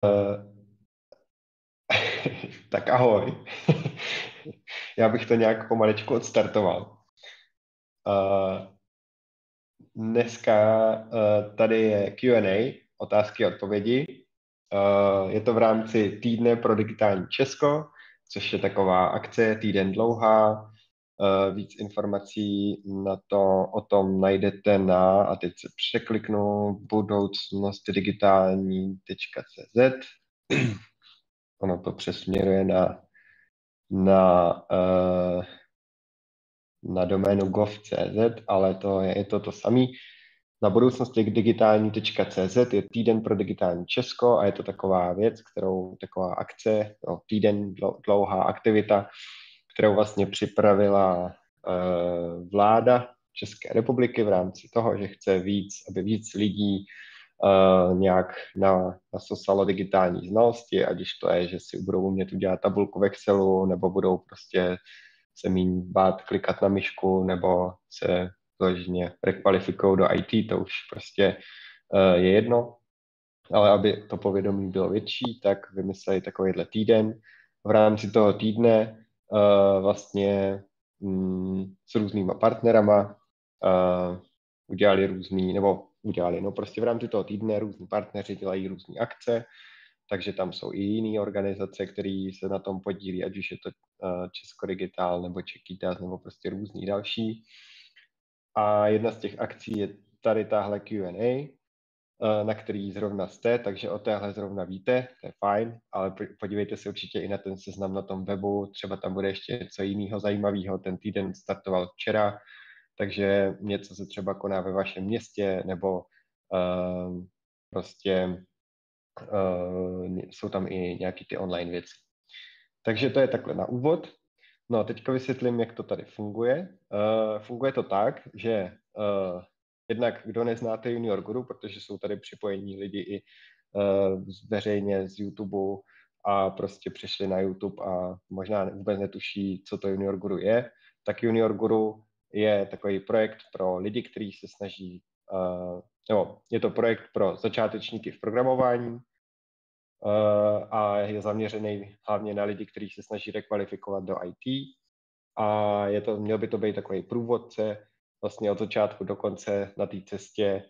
tak ahoj. Já bych to nějak pomaličku odstartoval. Uh, dneska uh, tady je Q&A, otázky a odpovědi. Je to v rámci týdne pro digitální Česko, což je taková akce, týden dlouhá. Uh, víc informací na to, o tom najdete na, a teď se překliknu, budoucnost digitální.cz ono to přesměruje na, na, uh, na doménu gov.cz, ale to je, je to to samé. Na budoucnosti digitální.cz je týden pro digitální Česko a je to taková věc, kterou, taková akce, no, týden dlouhá aktivita, kterou vlastně připravila uh, vláda České republiky v rámci toho, že chce víc, aby víc lidí uh, nějak na, nasosalo digitální znalosti, ať už to je, že si budou umět udělat tabulku v Excelu, nebo budou prostě se méně bát klikat na myšku, nebo se vložně rekvalifikují do IT, to už prostě uh, je jedno. Ale aby to povědomí bylo větší, tak vymysleli takovýhle týden. V rámci toho týdne uh, vlastně mm, s různýma partnerama uh, udělali různý, nebo udělali. No prostě v rámci toho týdne různí partneři dělají různé akce, takže tam jsou i jiné organizace, které se na tom podílí, ať už je to uh, Česko Digital nebo Čekitas nebo prostě různý další. A jedna z těch akcí je tady tahle Q&A, na který zrovna jste, takže o téhle zrovna víte, to je fajn, ale podívejte se určitě i na ten seznam na tom webu, třeba tam bude ještě něco jiného zajímavého, ten týden startoval včera, takže něco se třeba koná ve vašem městě, nebo uh, prostě uh, jsou tam i nějaké ty online věci. Takže to je takhle na úvod. No teďka vysvětlím, jak to tady funguje. Uh, funguje to tak, že uh, jednak, kdo neznáte Junior Guru, protože jsou tady připojení lidi i uh, veřejně z YouTube a prostě přišli na YouTube a možná vůbec netuší, co to Junior Guru je, tak Junior Guru je takový projekt pro lidi, kteří se snaží, uh, nebo je to projekt pro začátečníky v programování uh, a je zaměřený hlavně na lidi, kteří se snaží rekvalifikovat do IT a je to, měl by to být takový průvodce vlastně od začátku do konce na té cestě,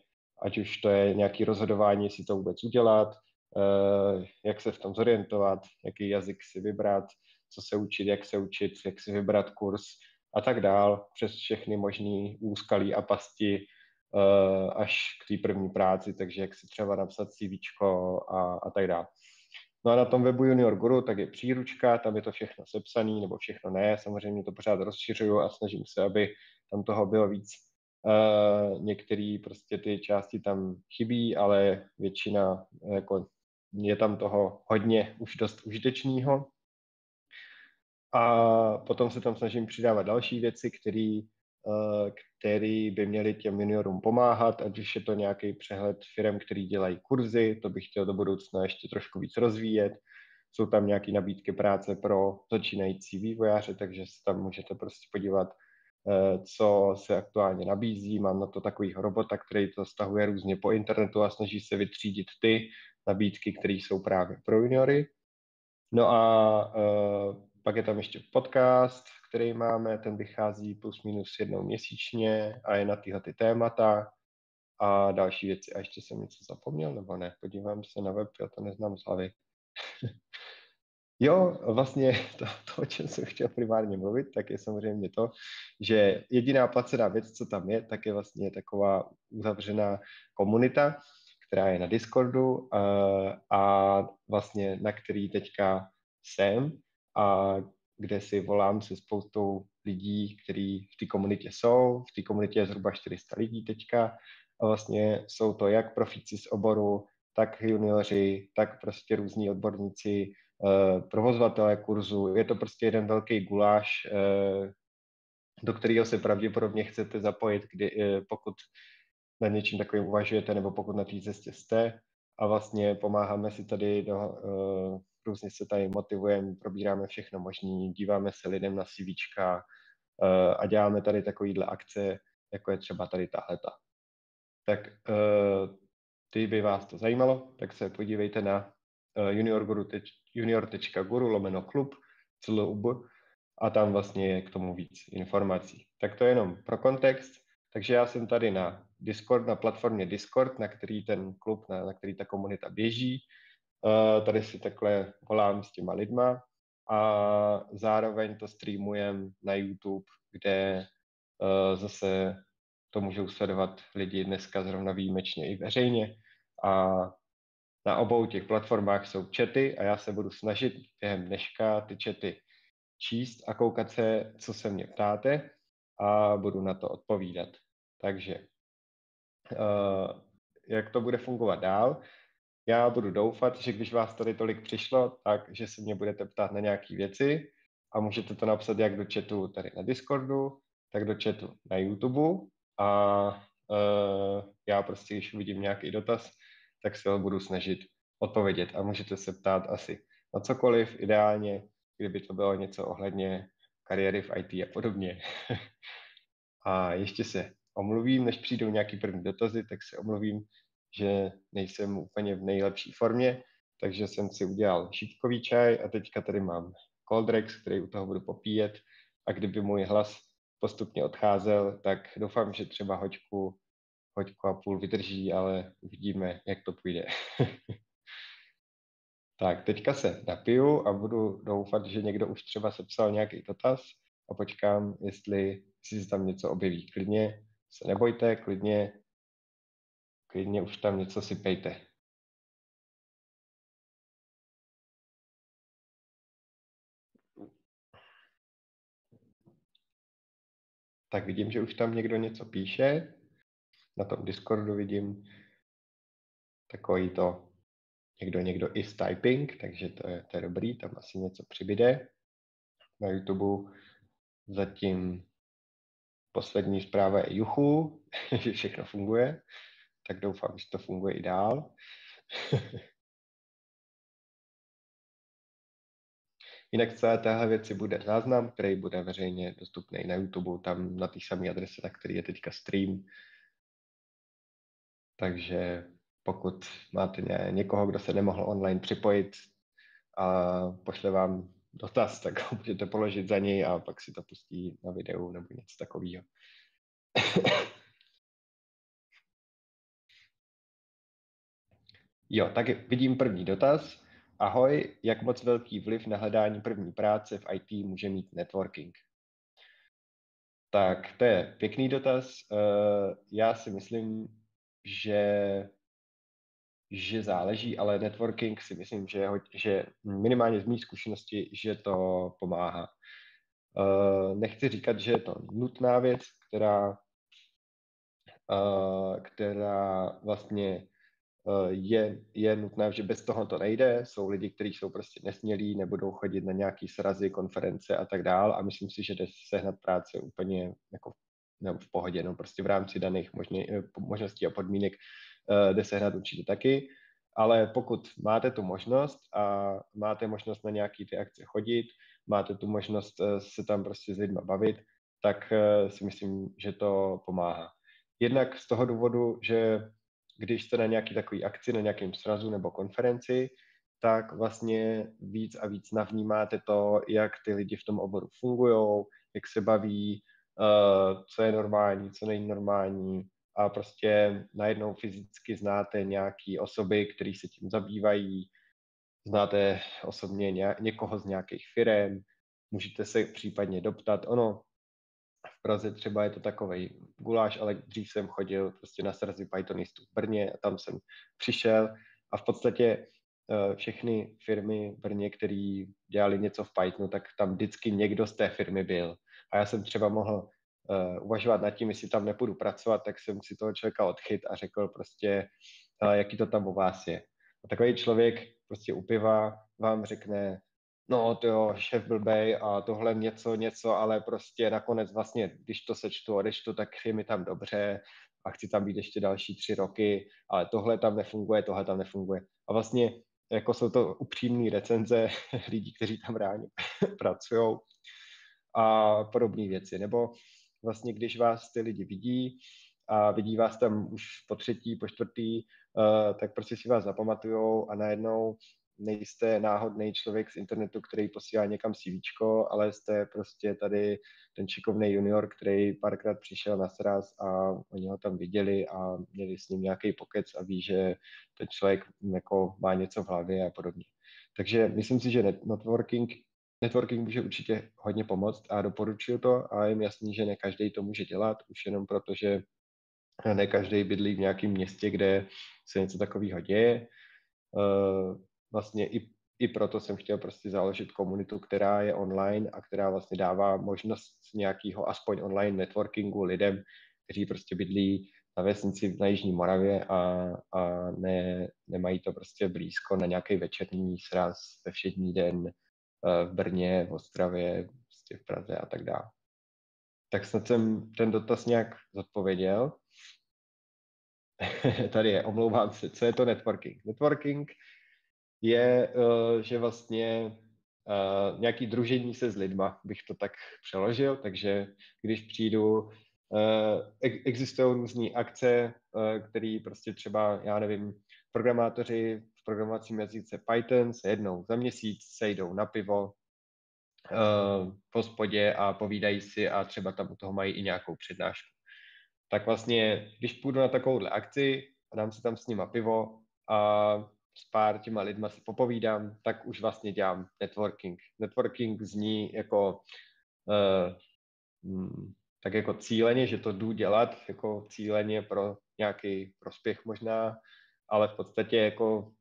ať už to je nějaké rozhodování, jestli to vůbec udělat, uh, jak se v tom zorientovat, jaký jazyk si vybrat, co se učit, jak se učit, jak si vybrat kurz, a tak dál, přes všechny možné úskalí a pasti uh, až k té první práci, takže jak si třeba napsat CV a, a tak dále. No a na tom webu Junior Guru tak je příručka, tam je to všechno sepsané, nebo všechno ne, samozřejmě to pořád rozšiřuju a snažím se, aby tam toho bylo víc. Uh, některé prostě ty části tam chybí, ale většina, jako je tam toho hodně už dost užitečného. A potom se tam snažím přidávat další věci, které eh, který by měly těm juniorům pomáhat, ať už je to nějaký přehled firm, který dělají kurzy, to bych chtěl do budoucna ještě trošku víc rozvíjet. Jsou tam nějaké nabídky práce pro začínající vývojáře, takže se tam můžete prostě podívat, eh, co se aktuálně nabízí. Mám na to takovýho robota, který to stahuje různě po internetu a snaží se vytřídit ty nabídky, které jsou právě pro juniory. No a eh, pak je tam ještě podcast, který máme, ten vychází plus minus jednou měsíčně a je na tyhle ty témata a další věci. A ještě jsem něco zapomněl, nebo ne? Podívám se na web, já to neznám z hlavy. jo, vlastně to, to, o čem jsem chtěl primárně mluvit, tak je samozřejmě to, že jediná placená věc, co tam je, tak je vlastně taková uzavřená komunita, která je na Discordu a, a vlastně na který teďka jsem a kde si volám se spoustou lidí, kteří v té komunitě jsou. V té komunitě je zhruba 400 lidí teďka a vlastně jsou to jak profíci z oboru, tak junioři, tak prostě různí odborníci, eh, provozovatelé kurzu. Je to prostě jeden velký guláš, eh, do kterého se pravděpodobně chcete zapojit, kdy, eh, pokud na něčím takovým uvažujete nebo pokud na té cestě jste a vlastně pomáháme si tady do, různě se tady motivujeme, probíráme všechno možné, díváme se lidem na CVčka a děláme tady takovýhle akce, jako je třeba tady tahleta. Tak uh, ty by vás to zajímalo, tak se podívejte na junior.guru, junior.guru lomeno klub, celou a tam vlastně je k tomu víc informací. Tak to je jenom pro kontext. Takže já jsem tady na Discord, na platformě Discord, na který ten klub, na, na který ta komunita běží. Uh, tady si takhle volám s těma lidma a zároveň to streamujem na YouTube, kde uh, zase to můžou sledovat lidi dneska zrovna výjimečně i veřejně. A na obou těch platformách jsou čety a já se budu snažit během dneška ty čety číst a koukat se, co se mě ptáte a budu na to odpovídat. Takže uh, jak to bude fungovat dál? Já budu doufat, že když vás tady tolik přišlo, tak že se mě budete ptát na nějaké věci a můžete to napsat jak do chatu tady na Discordu, tak do chatu na YouTube a uh, já prostě, když uvidím nějaký dotaz, tak se ho budu snažit odpovědět a můžete se ptát asi na cokoliv, ideálně, kdyby to bylo něco ohledně kariéry v IT a podobně. a ještě se omluvím, než přijdou nějaký první dotazy, tak se omluvím, že nejsem úplně v nejlepší formě, takže jsem si udělal šípkový čaj a teďka tady mám Coldrex, který u toho budu popíjet a kdyby můj hlas postupně odcházel, tak doufám, že třeba hoďku, hoďku a půl vydrží, ale uvidíme, jak to půjde. tak, teďka se napiju a budu doufat, že někdo už třeba sepsal nějaký dotaz a počkám, jestli si tam něco objeví. Klidně se nebojte, klidně, klidně už tam něco si pejte. Tak vidím, že už tam někdo něco píše. Na tom Discordu vidím takový to někdo, někdo is typing, takže to je, to je dobrý, tam asi něco přibyde. Na YouTube zatím poslední zpráva je juchu, že všechno funguje, tak doufám, že to funguje i dál. Jinak celé téhle věci bude záznam, který bude veřejně dostupný na YouTube, tam na té samé adrese, na který je teďka stream. Takže pokud máte ně, někoho, kdo se nemohl online připojit a pošle vám dotaz, tak ho můžete položit za něj a pak si to pustí na videu nebo něco takového. jo, tak vidím první dotaz. Ahoj, jak moc velký vliv na hledání první práce v IT může mít networking? Tak to je pěkný dotaz. Eh, já si myslím, že, že záleží, ale networking si myslím, že, že minimálně z mých zkušenosti, že to pomáhá. Eh, nechci říkat, že je to nutná věc, která, eh, která vlastně Eh, je, je nutné, že bez toho to nejde. Jsou lidi, kteří jsou prostě nesmělí, nebudou chodit na nějaký srazy, konference a tak dál a myslím si, že jde sehnat práce úplně jako nebo v pohodě, no prostě v rámci daných možný, eh, možností a podmínek uh, jde sehnat určitě taky, ale pokud máte tu možnost a máte možnost na nějaký ty akce chodit, máte tu možnost uh, se tam prostě s lidmi bavit, tak si myslím, že to pomáhá. Jednak z toho důvodu, že když jste na nějaký takový akci, na nějakém srazu nebo konferenci, tak vlastně víc a víc navnímáte to, jak ty lidi v tom oboru fungují, jak se baví, co je normální, co není normální. A prostě najednou fyzicky znáte nějaké osoby, které se tím zabývají, znáte osobně ně, někoho z nějakých firm, můžete se případně doptat, ono, v Praze třeba je to takový guláš, ale dřív jsem chodil prostě na srazy Pythonistů v Brně a tam jsem přišel. A v podstatě uh, všechny firmy v Brně, které dělali něco v Pythonu, tak tam vždycky někdo z té firmy byl. A já jsem třeba mohl uh, uvažovat nad tím, jestli tam nepůjdu pracovat, tak jsem si toho člověka odchyt a řekl prostě, uh, jaký to tam u vás je. A takový člověk prostě u vám řekne, no to jo, šéf blbej a tohle něco, něco, ale prostě nakonec vlastně, když to sečtu, odečtu, tak je mi tam dobře a chci tam být ještě další tři roky, ale tohle tam nefunguje, tohle tam nefunguje. A vlastně jako jsou to upřímné recenze lidí, kteří tam reálně pracují a podobné věci. Nebo vlastně, když vás ty lidi vidí a vidí vás tam už po třetí, po čtvrtý, uh, tak prostě si vás zapamatujou a najednou nejste náhodný člověk z internetu, který posílá někam CV, ale jste prostě tady ten šikovný junior, který párkrát přišel na sraz a oni ho tam viděli a měli s ním nějaký pokec a ví, že ten člověk jako má něco v hlavě a podobně. Takže myslím si, že networking, networking může určitě hodně pomoct a doporučuju to a je jasný, že ne každý to může dělat, už jenom proto, že ne každý bydlí v nějakém městě, kde se něco takového děje. Eh, vlastně i, i proto jsem chtěl prostě založit komunitu, která je online a která vlastně dává možnost nějakého aspoň online networkingu lidem, kteří prostě bydlí na vesnici na Jižní Moravě a, a ne, nemají to prostě blízko na nějaký večerní sraz ve všední den v Brně, v Ostravě, prostě v Praze a tak dále. Tak snad jsem ten dotaz nějak zodpověděl. Tady je, omlouvám se, co je to networking? Networking je, eh, že vlastně eh, nějaký družení se s lidma, bych to tak přeložil, takže když přijdu, eh, existují různé akce, které prostě třeba, já nevím, programátoři v programovacím jazyce Python se jednou za měsíc sejdou na pivo v hospodě a povídají si a třeba tam u toho mají i nějakou přednášku. Tak vlastně, když půjdu na takovouhle akci a dám si tam s nima pivo a s pár těma lidma si popovídám, tak už vlastně dělám networking. Networking zní jako uh, tak jako cíleně, že to jdu dělat jako cíleně pro nějaký prospěch možná, ale v podstatě jako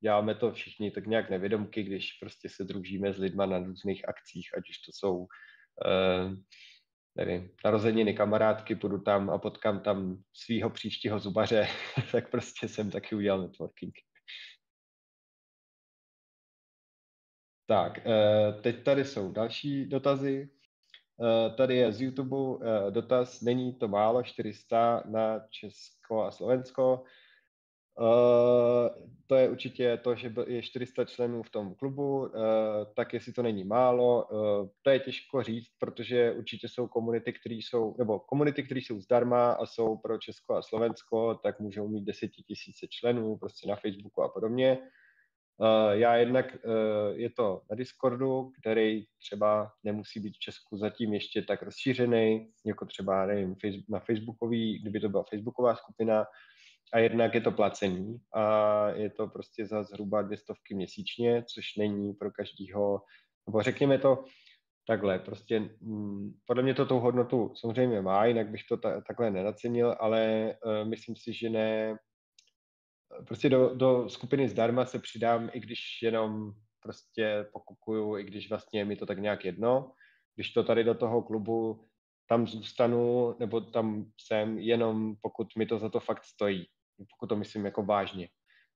děláme to všichni tak nějak nevědomky, když prostě se družíme s lidma na různých akcích, ať už to jsou uh, nevím, narozeniny kamarádky, půjdu tam a potkám tam svého příštího zubaře, tak prostě jsem taky udělal networking. Tak, eh, teď tady jsou další dotazy. Eh, tady je z YouTube eh, dotaz, není to málo, 400 na Česko a Slovensko. To je určitě to, že je 400 členů v tom klubu, tak jestli to není málo, to je těžko říct, protože určitě jsou komunity, které jsou, nebo komunity, které jsou zdarma a jsou pro Česko a Slovensko, tak můžou mít desetitisíce členů prostě na Facebooku a podobně. Uh, já jednak uh, je to na Discordu, který třeba nemusí být v Česku zatím ještě tak rozšířený, jako třeba nevím, na Facebookový, kdyby to byla Facebooková skupina, a jednak je to placení a je to prostě za zhruba dvě stovky měsíčně, což není pro každýho, nebo řekněme to takhle, prostě m, mm, podle mě to tou hodnotu samozřejmě má, jinak bych to ta, takhle nenacenil, ale uh, myslím si, že ne, prostě do, do skupiny zdarma se přidám, i když jenom prostě pokukuju, i když vlastně je mi to tak nějak jedno. Když to tady do toho klubu tam zůstanu, nebo tam jsem, jenom pokud mi to za to fakt stojí. Pokud to myslím jako vážně.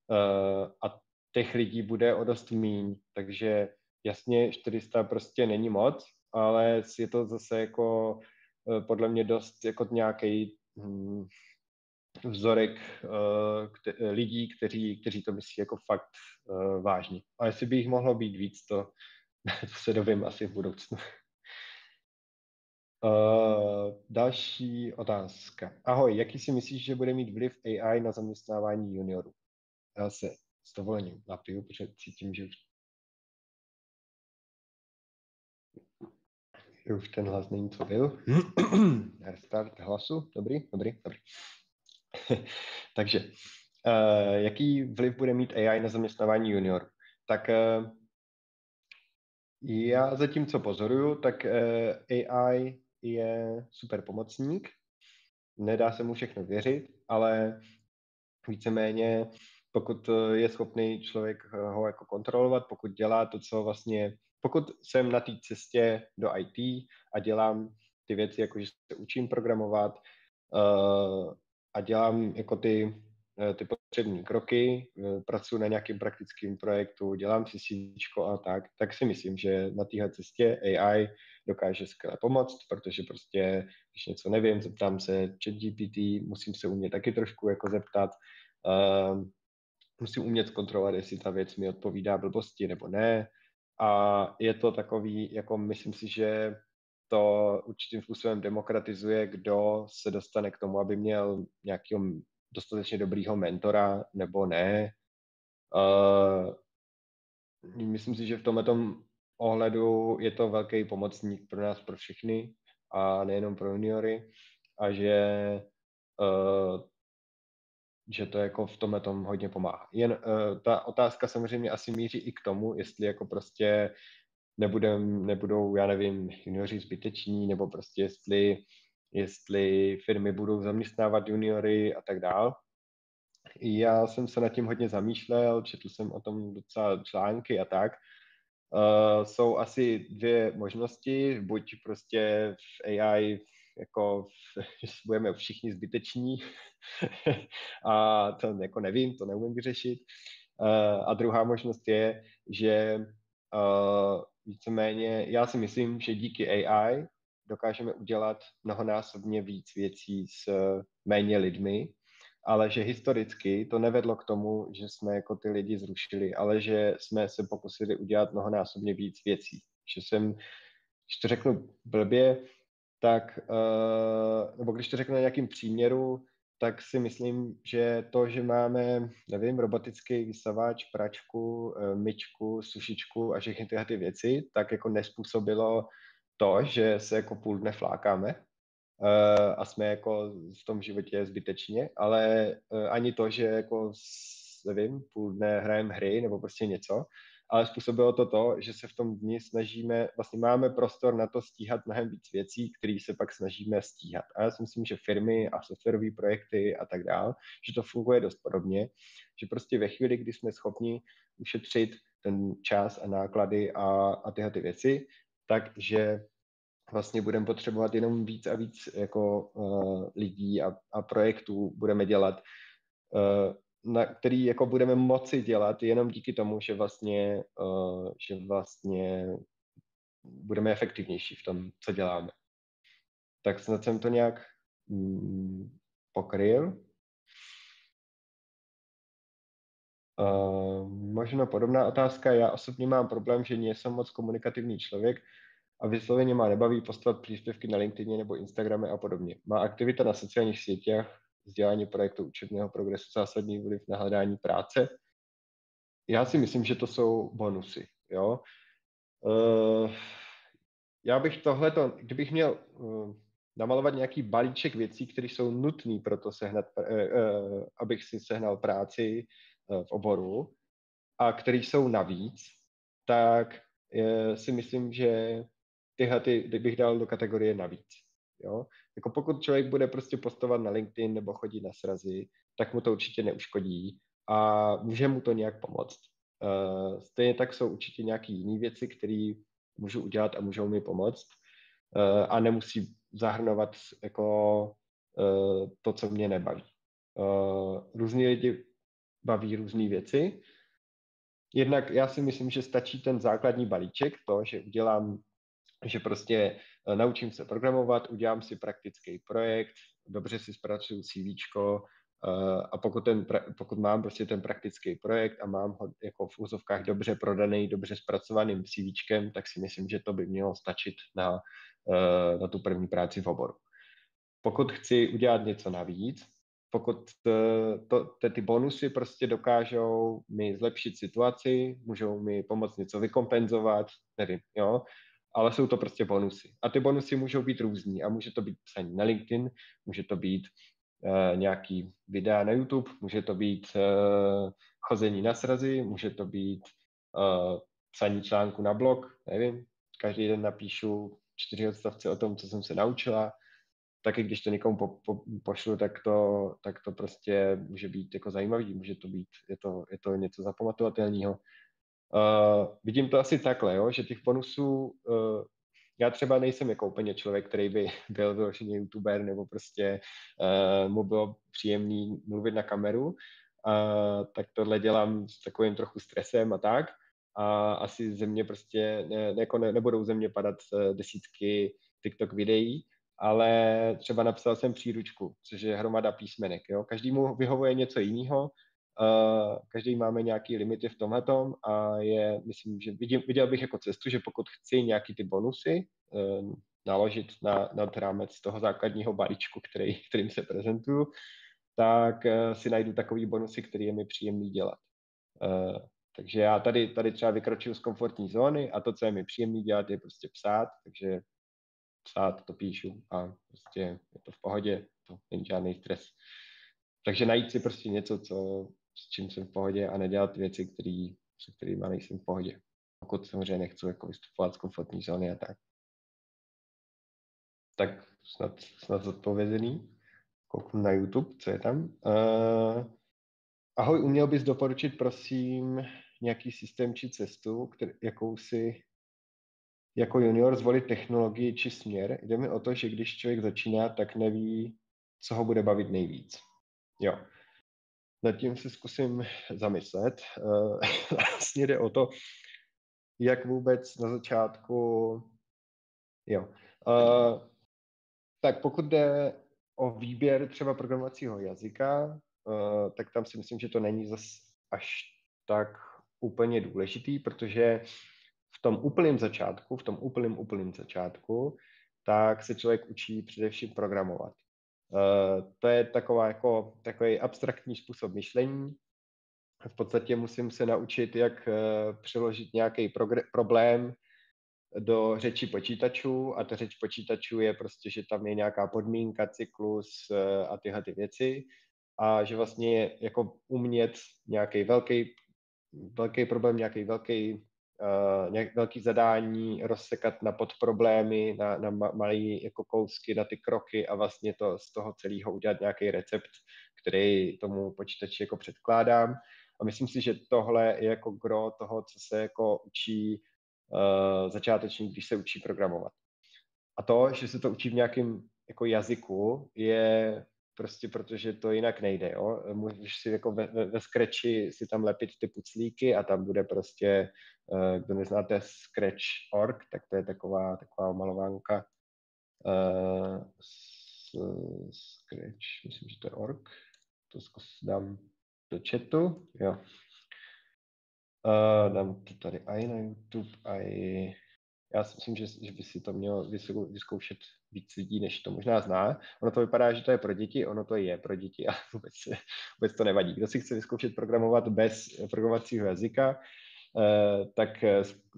Uh, a těch lidí bude o dost míň, takže jasně 400 prostě není moc, ale je to zase jako uh, podle mě dost jako nějaký hm, vzorek kte- lidí, kteří, kteří to myslí jako fakt vážně. A jestli by jich mohlo být víc, to, to se dovím asi v budoucnu. Uh, další otázka. Ahoj, jaký si myslíš, že bude mít vliv AI na zaměstnávání juniorů? Já se s dovolením napiju, protože cítím, že už už ten hlas není, co byl. Restart hlasu. Dobrý, dobrý, dobrý. Takže, uh, jaký vliv bude mít AI na zaměstnávání junior? Tak uh, já zatím, co pozoruju, tak uh, AI je super pomocník, nedá se mu všechno věřit, ale víceméně pokud je schopný člověk ho jako kontrolovat, pokud dělá to, co vlastně, pokud jsem na té cestě do IT a dělám ty věci, jako že se učím programovat, uh, a dělám jako ty, eh, ty potřebné kroky, eh, pracuji na nějakém praktickém projektu, dělám si CV a tak, tak si myslím, že na téhle cestě AI dokáže skvěle pomoct, protože prostě, když něco nevím, zeptám se chat GPT, musím se umět taky trošku jako zeptat, uh, musím umět kontrolovat, jestli ta věc mi odpovídá blbosti nebo ne. A je to takový, jako myslím si, že to určitým způsobem demokratizuje, kdo se dostane k tomu, aby měl nějakého dostatečně dobrýho mentora nebo ne. Uh, myslím si, že v tomhle ohledu je to velký pomocník pro nás, pro všechny a nejenom pro juniory a že uh, že to jako v tomhle tom hodně pomáhá. Jen uh, ta otázka samozřejmě asi míří i k tomu, jestli jako prostě nebudem, nebudou, já nevím, junioři zbyteční, nebo prostě jestli, jestli firmy budou zaměstnávat juniory a tak dál. Já jsem se nad tím hodně zamýšlel, četl jsem o tom docela články a tak. Uh, jsou asi dvě možnosti, buď prostě v AI jako budeme všichni zbyteční a to jako nevím, to neumím vyřešit. Uh, a druhá možnost je, že uh, víceméně já si myslím, že díky AI dokážeme udělat mnohonásobně víc věcí s méně lidmi, ale že historicky to nevedlo k tomu, že jsme jako ty lidi zrušili, ale že jsme se pokusili udělat mnohonásobně víc věcí. Že jsem, když to řeknu blbě, tak, uh, nebo když to řeknu na nějakým příměru, tak si myslím, že to, že máme, nevím, robotický vysavač, pračku, eh, myčku, sušičku a všechny tyhle ty věci, tak jako nespůsobilo to, že se jako půl dne flákáme uh, a jsme jako v tom životě zbytečně, ale uh, ani to, že jako, nevím, půl dne hrajeme hry nebo prostě něco, ale způsobilo to to, že se v tom dni snažíme, vlastně máme prostor na to stíhat mnohem víc věcí, které se pak snažíme stíhat. A já si myslím, že firmy a softwarové projekty a tak dále, že to funguje dost podobně, že prostě ve chvíli, kdy jsme schopni ušetřit ten čas a náklady a, a tyhle ty věci, takže vlastně budeme potřebovat jenom víc a víc jako uh, lidí a, a projektů budeme dělat, uh, na který jako budeme moci dělat jenom díky tomu, že vlastně, uh, že vlastně budeme efektivnější v tom, co děláme. Tak snad jsem to nějak mm, pokryl. Uh, možno podobná otázka. Já osobně mám problém, že nejsem moc komunikativní člověk a vysloveně má nebaví postovat příspěvky na LinkedIně nebo Instagrame a podobně. Má aktivita na sociálních sítích, vzdělání projektu učebného progresu zásadní vliv na hledání práce? Já si myslím, že to jsou bonusy. Jo? Uh, já bych tohleto, kdybych měl uh, namalovat nějaký balíček věcí, které jsou nutné pro to sehnat, uh, abych si sehnal práci v oboru a které jsou navíc, tak si myslím, že tyhle ty bych dal do kategorie navíc. Jo? Jako pokud člověk bude prostě postovat na LinkedIn nebo chodit na srazy, tak mu to určitě neuškodí a může mu to nějak pomoct. Uh, stejně tak jsou určitě nějaké jiné věci, které můžu udělat a můžou mi pomoct uh, a nemusí zahrnovat jako uh, to, co mě nebaví. Uh, různí lidi baví různé věci. Jednak já si myslím, že stačí ten základní balíček, to, že udělám že prostě eh, naučím se programovat, udělám si praktický projekt, dobře si zpracuju CV eh, a pokud, ten, pokud mám prostě ten praktický projekt a mám ho jako v úzovkách dobře prodaný, dobře zpracovaným CV, tak si myslím, že to by mělo stačit na, eh, na tu první práci v oboru. Pokud chci udělat něco navíc, pokud to, to, ty bonusy prostě dokážou mi zlepšit situaci, můžou mi pomoct něco vykompenzovat, nevím, jo, ale jsou to prostě bonusy. A ty bonusy můžou být různý a může to být psaní na LinkedIn, může to být uh, nějaký videa na YouTube, může to být uh, chození na srazy, může to být uh, psaní článku na blog, nevím, každý den napíšu čtyři odstavce o tom, co jsem se naučila, taky když to někomu po, po, pošlu, tak to, tak to prostě může být jako zajímavý, může to být, je to, je to něco zapamatovatelného. Uh, vidím to asi takhle, jo, že těch bonusů, uh, já třeba nejsem jako úplně člověk, který by byl vyloženě youtuber nebo prostě uh, mu bylo příjemný mluvit na kameru, uh, tak tohle dělám s takovým trochu stresem a tak a asi ze mě prostě ne, jako ne, nebudou ze mě padat desítky TikTok videí, ale třeba napsal jsem příručku, což je hromada písmenek. Jo? Každému vyhovuje něco jiného Uh, každý máme nějaký limity v tomhletom a je, myslím, že vidím, viděl bych jako cestu, že pokud chci nějaký ty bonusy uh, naložit na, na rámec toho základního balíčku, který, kterým se prezentuju, tak uh, si najdu takový bonusy, který je mi příjemný dělat. Uh, Takže já tady, tady třeba vykročuju z komfortní zóny a to, co je mi příjemné dělat, je prostě psát, takže psát to píšu a prostě je to v pohodě, to není žádný stres. Takže najít si prostě něco, co, s čím jsem v pohodě a nedělat věci, který, se kterými nejsem v pohodě. Pokud samozřejmě nechci jako vystupovat z komfortní zóny a tak. Tak snad, snad zodpovězený. Kouknu na YouTube, co je tam. Uh, ahoj, uměl bys doporučit, prosím, nějaký systém či cestu, který, jakou si jako junior zvolit technologii či směr. Jde mi o to, že když člověk začíná, tak neví, co ho bude bavit nejvíc. Jo. Nad tím se zkusím zamyslet. Eh, vlastně jde o to, jak vůbec na začátku... Jo. Uh, tak pokud jde o výběr třeba programovacího jazyka, uh, tak tam si myslím, že to není zas až tak úplně důležitý, protože v tom úplném začátku, v tom úplném úplném začátku, tak se člověk učí především programovat. Uh, to je taková jako, takový abstraktní způsob myšlení. V podstatě musím se naučit, jak uh, přeložit nějaký problém do řeči počítačů a ta řeč počítačů je prostě, že tam je nějaká podmínka, cyklus uh, a tyhle ty věci a že vlastně jako umět nějaký velký, velký problém, nějaký velký nějak velký zadání rozsekat na podproblémy, na, na malé jako kousky, na ty kroky a vlastně to z toho celého udělat nějaký recept, který tomu počítači jako předkládám. A myslím si, že tohle je jako gro toho, co se jako učí uh, začátečník, když se učí programovat. A to, že se to učí v nějakém jako jazyku, je prostě protože to jinak nejde, jo. Můžeš si jako ve, ve, ve Scratchi si tam lepit ty puclíky a tam bude prostě, uh, kdo neznáte Scratch.org, tak to je taková, taková malovánka uh, Scratch, myslím, že to je org, to dám do chatu, jo. Uh, dám to tady i na YouTube, i já si myslím, že, že by si to mělo vyzkoušet víc lidí, než to možná zná. Ono to vypadá, že to je pro děti, ono to je pro děti a vůbec, vůbec to nevadí. Kdo si chce vyzkoušet programovat bez programovacího jazyka, eh, tak,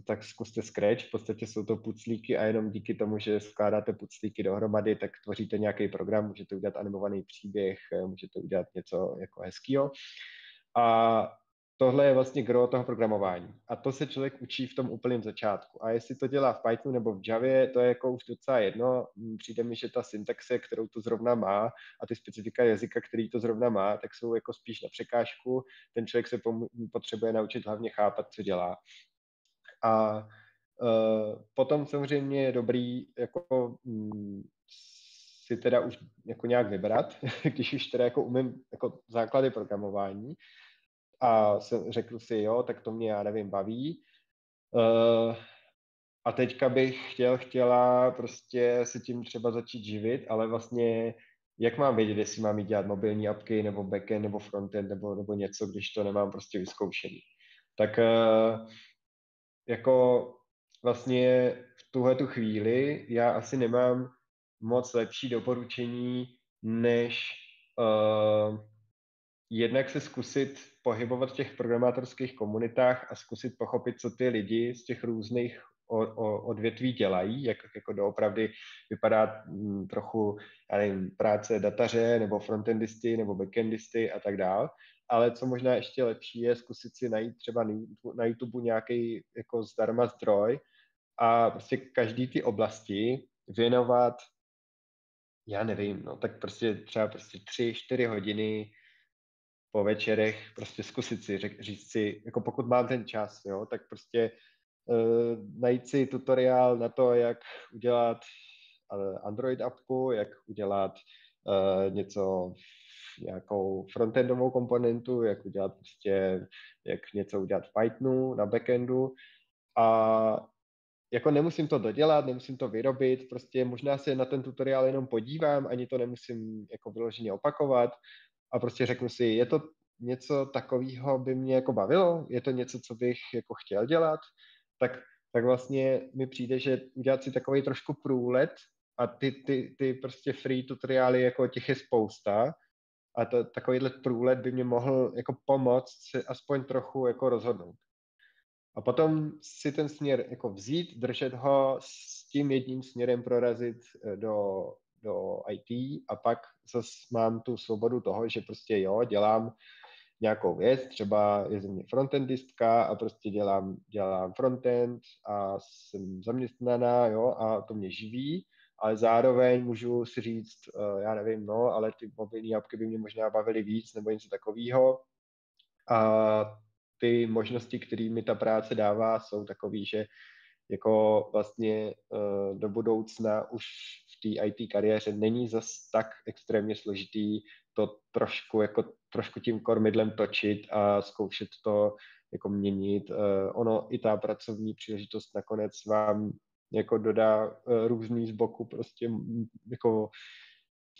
tak zkuste Scratch. V podstatě jsou to puclíky a jenom díky tomu, že skládáte puclíky dohromady, tak tvoříte nějaký program, můžete udělat animovaný příběh, eh, můžete udělat něco jako hezkýho. A tohle je vlastně gro toho programování. A to se člověk učí v tom úplném začátku. A jestli to dělá v Pythonu nebo v Javě, to je jako už docela jedno. Přijde mi, že ta syntaxe, kterou to zrovna má a ty specifika jazyka, který to zrovna má, tak jsou jako spíš na překážku. Ten člověk se potřebuje naučit hlavně chápat, co dělá. A uh, potom samozřejmě je dobrý jako um, si teda už jako nějak vybrat, když už teda jako umím jako základy programování, a jsem, řekl si, jo, tak to mě, já nevím, baví. Uh, a teďka bych chtěl, chtěla prostě se tím třeba začít živit, ale vlastně jak mám vědět, jestli mám jít dělat mobilní apky, nebo backend, nebo frontend, nebo, nebo něco, když to nemám prostě vyzkoušený. Tak uh, jako vlastně v tuhle tu chvíli já asi nemám moc lepší doporučení, než uh, jednak se zkusit pohybovat v těch programátorských komunitách a zkusit pochopit, co ty lidi z těch různých o, o, odvětví dělají, jak jako doopravdy vypadá m, mm, trochu já nevím, práce dataře nebo frontendisty nebo backendisty a tak dál. Ale co možná ještě lepší je zkusit si najít třeba na YouTube nějaký jako zdarma zdroj a prostě každý ty oblasti věnovat já nevím, no tak prostě třeba prostě tři, čtyři hodiny po večerech prostě zkusit si, řek, říct si, jako pokud mám ten čas, jo, tak prostě uh, najít si tutoriál na to, jak udělat uh, Android appku, jak udělat uh, něco, nějakou frontendovou komponentu, jak udělat prostě, jak něco udělat v Pythonu na backendu. A jako nemusím to dodělat, nemusím to vyrobit, prostě možná se na ten tutoriál jenom podívám, ani to nemusím jako vyloženě opakovat, a prostě řeknu si, je to něco takového by mě jako bavilo, je to něco, co bych jako chtěl dělat, tak, tak vlastně mi přijde, že udělat si takový trošku průlet a ty, ty, ty prostě free tutoriály, jako těch je spousta, a to, takovýhle průlet by mě mohl jako pomoct si aspoň trochu jako rozhodnout. A potom si ten směr jako vzít, držet ho s tím jedním směrem prorazit eh, do, do IT a pak zase mám tu svobodu toho, že prostě jo, dělám nějakou věc, třeba je ze mě frontendistka a prostě dělám, dělám frontend a jsem zaměstnaná, jo, a to mě živí, ale zároveň můžu si říct, uh, já nevím, no, ale ty mobilní apky by mě možná bavily víc nebo něco takového. A ty možnosti, které mi ta práce dává, jsou takové, že jako vlastně uh, do budoucna už té IT kariéře není zas tak extrémně složitý to trošku jako trošku tím kormidlem točit a zkoušet to jako měnit. Uh, ono i ta pracovní příležitost nakonec vám jako dodá uh, různý z boku prostě jako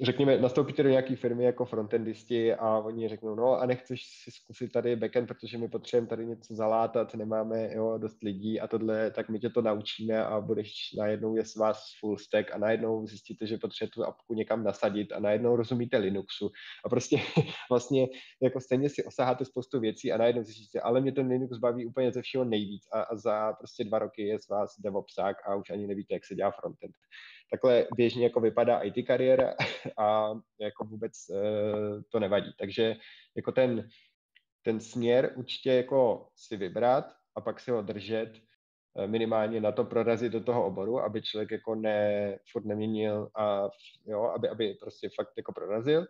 řekněme, nastoupíte do nějaké firmy jako frontendisti a oni řeknou, no a nechceš si zkusit tady backend, protože my potřebujeme tady něco zalátat, nemáme jo, dost lidí a tohle, tak my tě to naučíme a budeš najednou je s vás full stack a najednou zjistíte, že potřebujete tu apku někam nasadit a najednou rozumíte Linuxu a prostě vlastně jako stejně si osaháte spoustu věcí a najednou zjistíte, ale mě ten Linux baví úplně ze všeho nejvíc a, a za prostě dva roky je s vás DevOpsák a už ani nevíte, jak se dělá frontend. Takhle běžně jako vypadá IT kariéra a jako vůbec uh, to nevadí. Takže jako ten, ten směr určitě jako si vybrat a pak si ho držet uh, minimálně na to prorazit do toho oboru, aby člověk jako ne, furt neměnil a jo, aby, aby prostě fakt jako prorazil,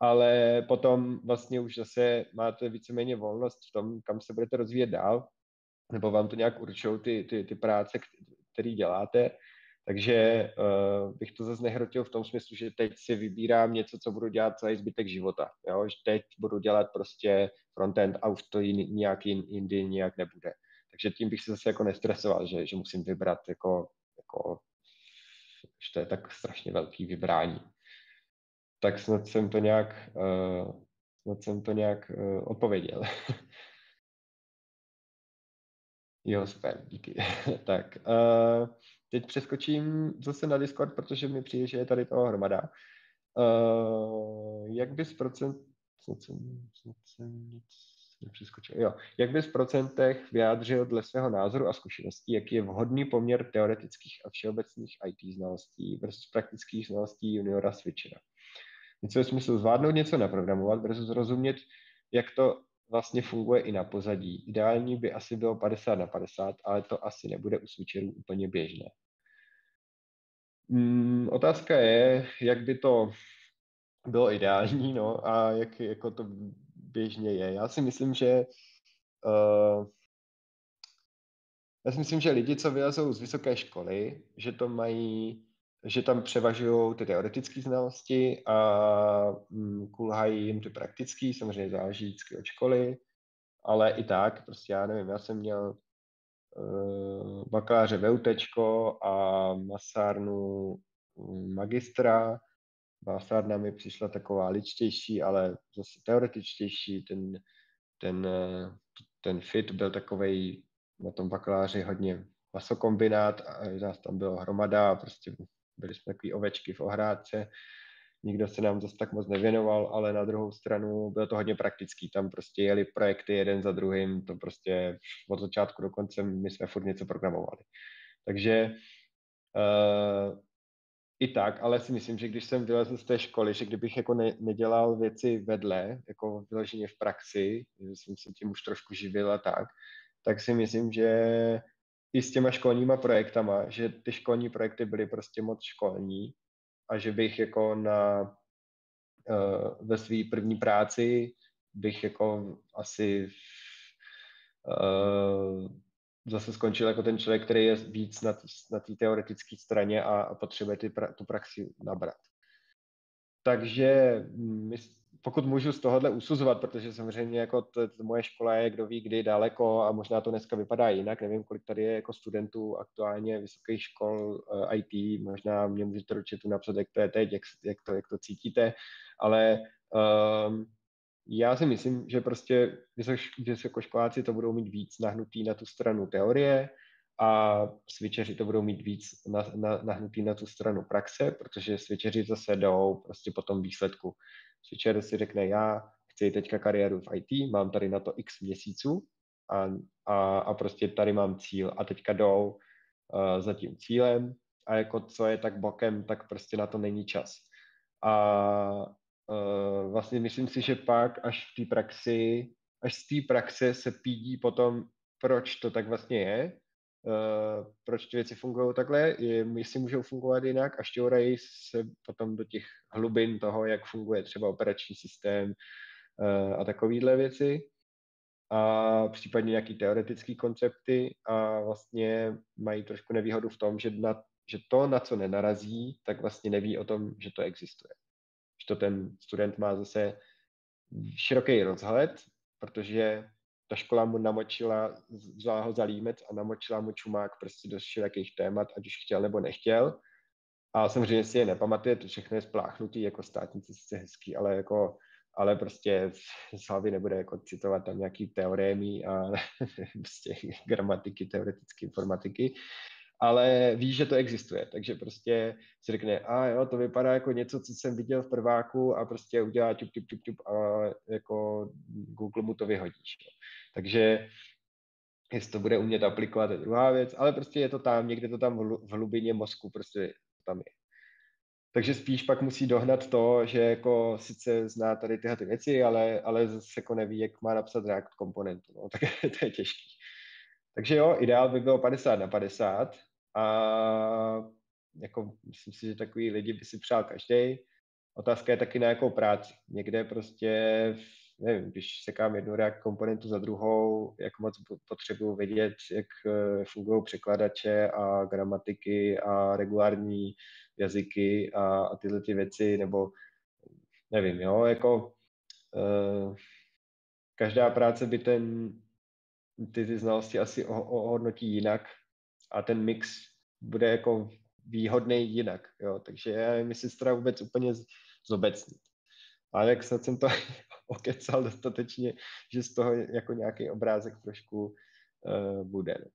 ale potom vlastně už zase máte víceméně volnost v tom, kam se budete rozvíjet dál, nebo vám to nějak určou ty, ty, ty práce, které děláte takže uh, bych to zase nehrotil v tom smyslu, že teď si vybírám něco, co budu dělat celý zbytek života. Jo? Že teď budu dělat prostě frontend a už to jin, nějak jin, jindy nějak nebude. Takže tím bych se zase jako nestresoval, že, že musím vybrat jako, jako že to je tak strašně velký vybrání. Tak snad jsem to nějak, uh, snad jsem to nějak uh, odpověděl. Jo, super, díky. tak, uh, teď přeskočím zase na Discord, protože mi přijde, že je tady toho hromada. Uh, jak bys procent... Jo. Jak bys v procentech vyjádřil dle svého názoru a zkušeností, jaký je vhodný poměr teoretických a všeobecných IT znalostí versus praktických znalostí juniora switchera? Něco ve smyslu zvládnout něco naprogramovat versus rozumět, jak to vlastně funguje i na pozadí. Ideální by asi bylo 50 na 50, ale to asi nebude u switcherů úplně běžné. Hmm, otázka je, jak by to bylo ideální, no, a jak jako to běžně je. Já si myslím, že uh, já si myslím, že lidi, co vylezou z vysoké školy, že to mají že tam převažují ty teoretické znalosti a mm, kulhají jim ty praktické, samozřejmě záleží vždycky od školy, ale i tak, prostě já nevím, já jsem měl bakaláře VUT a masárnu um, magistra. Masárna mi přišla taková ličtější, ale zase teoretičtější. Ten, ten, eh, ten fit byl takovej na tom bakaláři hodně masokombinát a nás tam bylo hromada a prostě byli jsme takový ovečky v ohrádce, nikdo se nám zase tak moc nevěnoval, ale na druhou stranu bylo to hodně praktický, tam prostě jeli projekty jeden za druhým, to prostě od začátku do konce my jsme furt něco programovali. Takže uh, i tak, ale si myslím, že když jsem vylezl z té školy, že kdybych jako ne, nedělal věci vedle, jako vyloženě v praxi, že jsem se tím už trošku živil a tak, tak si myslím, že i s těma školníma projektama, že ty školní projekty byly prostě moc školní a že bych jako na, uh, ve své první práci bych jako asi uh, zase skončil jako ten člověk, který je víc na, na té teoretické straně a, a potřebuje ty pra, tu praxi nabrat. Takže my, pokud můžu z tohohle usuzovat, protože samozřejmě jako to, to moje škola je kdo ví kdy daleko a možná to dneska vypadá jinak, nevím, kolik tady je jako studentů aktuálně vysokých škol uh, eh, IT, možná mě můžete určitě napsat, jak to je teď, jak, jak, to, jak to cítíte, ale um, já si myslím, že prostě vysokoškoláci to budou mít víc nahnutý na tu stranu teorie, a switcheři to budou mít víc na, na, nahnutý na tu stranu praxe, protože switcheři zase jdou prostě po tom výsledku. Switcher si řekne, já chci teďka kariéru v IT, mám tady na to x měsíců a, a, a prostě tady mám cíl a teďka jdou uh, za tím cílem a jako co je tak bokem, tak prostě na to není čas. A uh, vlastně myslím si, že pak až v té praxi, až z té praxe se pídí potom, proč to tak vlastně je, proč ty věci fungují takhle, jestli můžou fungovat jinak a šťourají se potom do těch hlubin toho, jak funguje třeba operační systém uh, a takovéhle věci a případně nějaký teoretický koncepty a vlastně mají trošku nevýhodu v tom, že, na, že to, na co nenarazí, tak vlastně neví o tom, že to existuje. Že to ten student má zase široký rozhled, protože ta škola mu namočila, vzala ho za límec a namočila mu čumák prostě do širokých témat, ať už chtěl nebo nechtěl. A samozřejmě si je nepamatuje, to všechno je spláchnutý, jako státnice sice hezký, ale jako ale prostě z hlavy nebude jako citovat tam nějaký teorémy a prostě gramatiky, teoretické informatiky, ale ví, že to existuje, takže prostě si řekne, a jo, to vypadá jako něco, co jsem viděl v prváku a prostě udělá čup, čup, čup, čup a jako Google mu to vyhodíš. Jo. Takže jestli to bude umět aplikovat, je druhá věc, ale prostě je to tam, někde to tam v hlubině mozku prostě tam je. Takže spíš pak musí dohnat to, že jako sice zná tady tyhle ty věci, ale, ale zase jako neví, jak má napsat React komponentu. No, tak to je těžký. Takže jo, ideál by bylo 50 na 50 a jako myslím si, že takový lidi by si přál každý. Otázka je taky na jakou práci. Někde prostě, nevím, když sekám jednu React komponentu za druhou, jak moc potřebuji vědět, jak eh, fungují překladače a gramatiky a regulární jazyky a, a tyhle ty věci, nebo nevím, jo, jako uh, každá práce by ten, ty, ty znalosti asi ohodnotí jinak a ten mix bude jako výhodný jinak, jo, takže já nevím, jestli se teda vůbec úplně zobecnit. Ale jak snad jsem to okecal dostatečně, že z toho jako nějaký obrázek trošku uh, bude. No.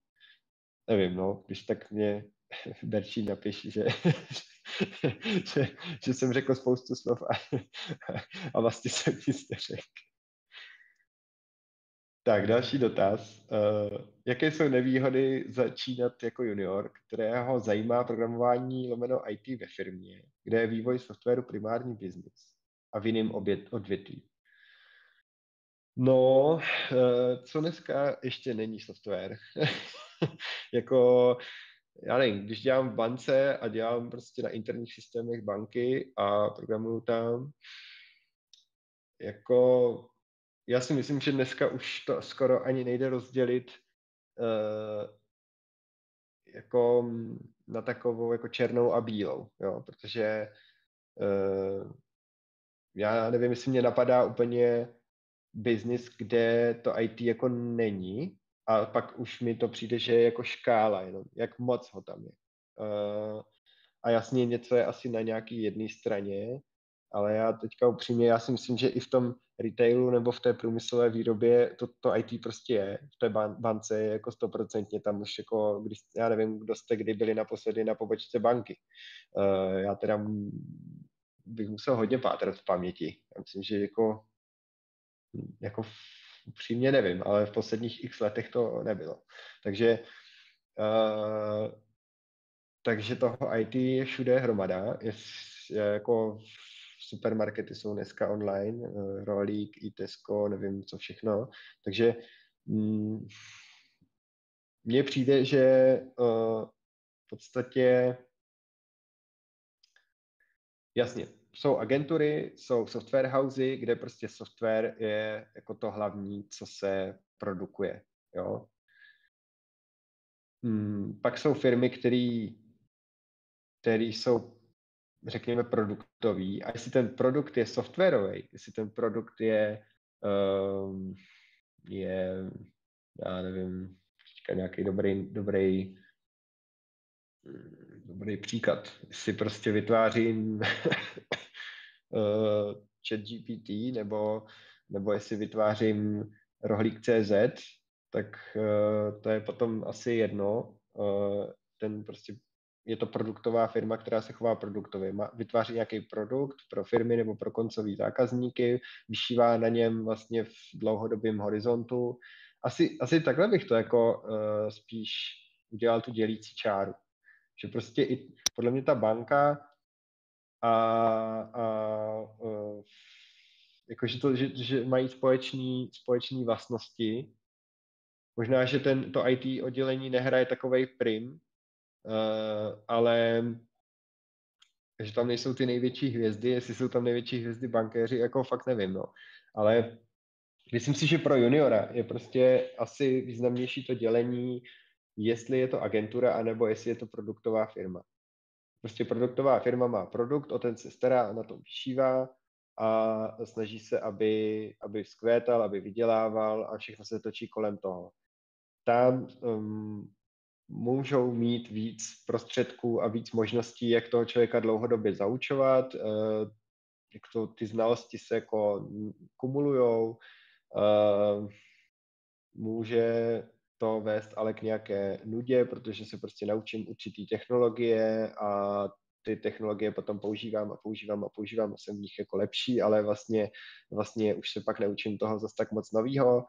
Nevím, no, když tak mě Berčí napiš, že, že, že jsem řekl spoustu slov a, a vlastně jsem nic neřekl. Tak, další dotaz. Uh, jaké jsou nevýhody začínat jako junior, kterého zajímá programování lomeno IT ve firmě, kde je vývoj softwaru primární biznis a v jiném odvětví? No, uh, co dneska ještě není software? jako já nevím, když dělám v bance a dělám prostě na interních systémech banky a programuju tam, jako já si myslím, že dneska už to skoro ani nejde rozdělit uh, jako na takovou jako černou a bílou, jo, protože uh, já nevím, jestli mě napadá úplně biznis, kde to IT jako není, a pak už mi to přijde, že je jako škála jenom, jak moc ho tam je. Uh, a jasně něco je asi na nějaký jedné straně, ale já teďka upřímně, já si myslím, že i v tom retailu nebo v té průmyslové výrobě to, to IT prostě je. V té ban- bance je jako stoprocentně tam už jako, když, já nevím, kdo jste kdy byli naposledy na pobočce banky. Uh, já teda bych musel hodně pátrat v paměti. Já myslím, že jako, jako upřímně nevím, ale v posledních x letech to nebylo. Takže uh, takže toho IT je všude hromada. Je, je jako supermarkety jsou dneska online, uh, Rolík, i Tesco, nevím co všechno. Takže mm, mně přijde, že uh, v podstatě jasně, jsou agentury, jsou software housey, kde prostě software je jako to hlavní, co se produkuje. Jo? Hmm, pak jsou firmy, které jsou, řekněme, produktový. A jestli ten produkt je softwarový, jestli ten produkt je, um, je já nevím, nějaký dobrý, dobrý Hmm, dobrý příklad. Si prostě vytvářím uh, chat GPT nebo, nebo jestli vytvářím rohlík CZ, tak uh, to je potom asi jedno. Uh, ten prostě je to produktová firma, která se chová produktově. Vytváří nějaký produkt pro firmy nebo pro koncové zákazníky, vyšívá na něm vlastně v dlouhodobém horizontu. Asi, asi takhle bych to jako uh, spíš udělal tu dělící čáru. Že prostě i podle mě ta banka a, a uh, jakože to, že, že mají společný, společný vlastnosti. Možná, že ten, to IT oddělení nehraje takovej prim, Uh, ale že tam nejsou ty největší hvězdy, jestli jsou tam největší hvězdy bankéři, jako fakt nevím, no. Ale myslím si, že pro juniora je prostě asi významnější to dělení, jestli je to agentura, anebo jestli je to produktová firma. Prostě produktová firma má produkt, o ten se stará, na tom vyšívá a snaží se, aby, aby vzkvétal, aby vydělával a všechno se točí kolem toho. Tam um, můžou mít víc prostředků a víc možností, jak toho člověka dlouhodobě zaučovat, eh, jak to, ty znalosti se jako kumulujou, eh, může to vést ale k nějaké nudě, protože se prostě naučím určitý technologie a ty technologie potom používám a používám a používám a jsem v nich jako lepší, ale vlastně, vlastně už se pak neučím toho zase tak moc novýho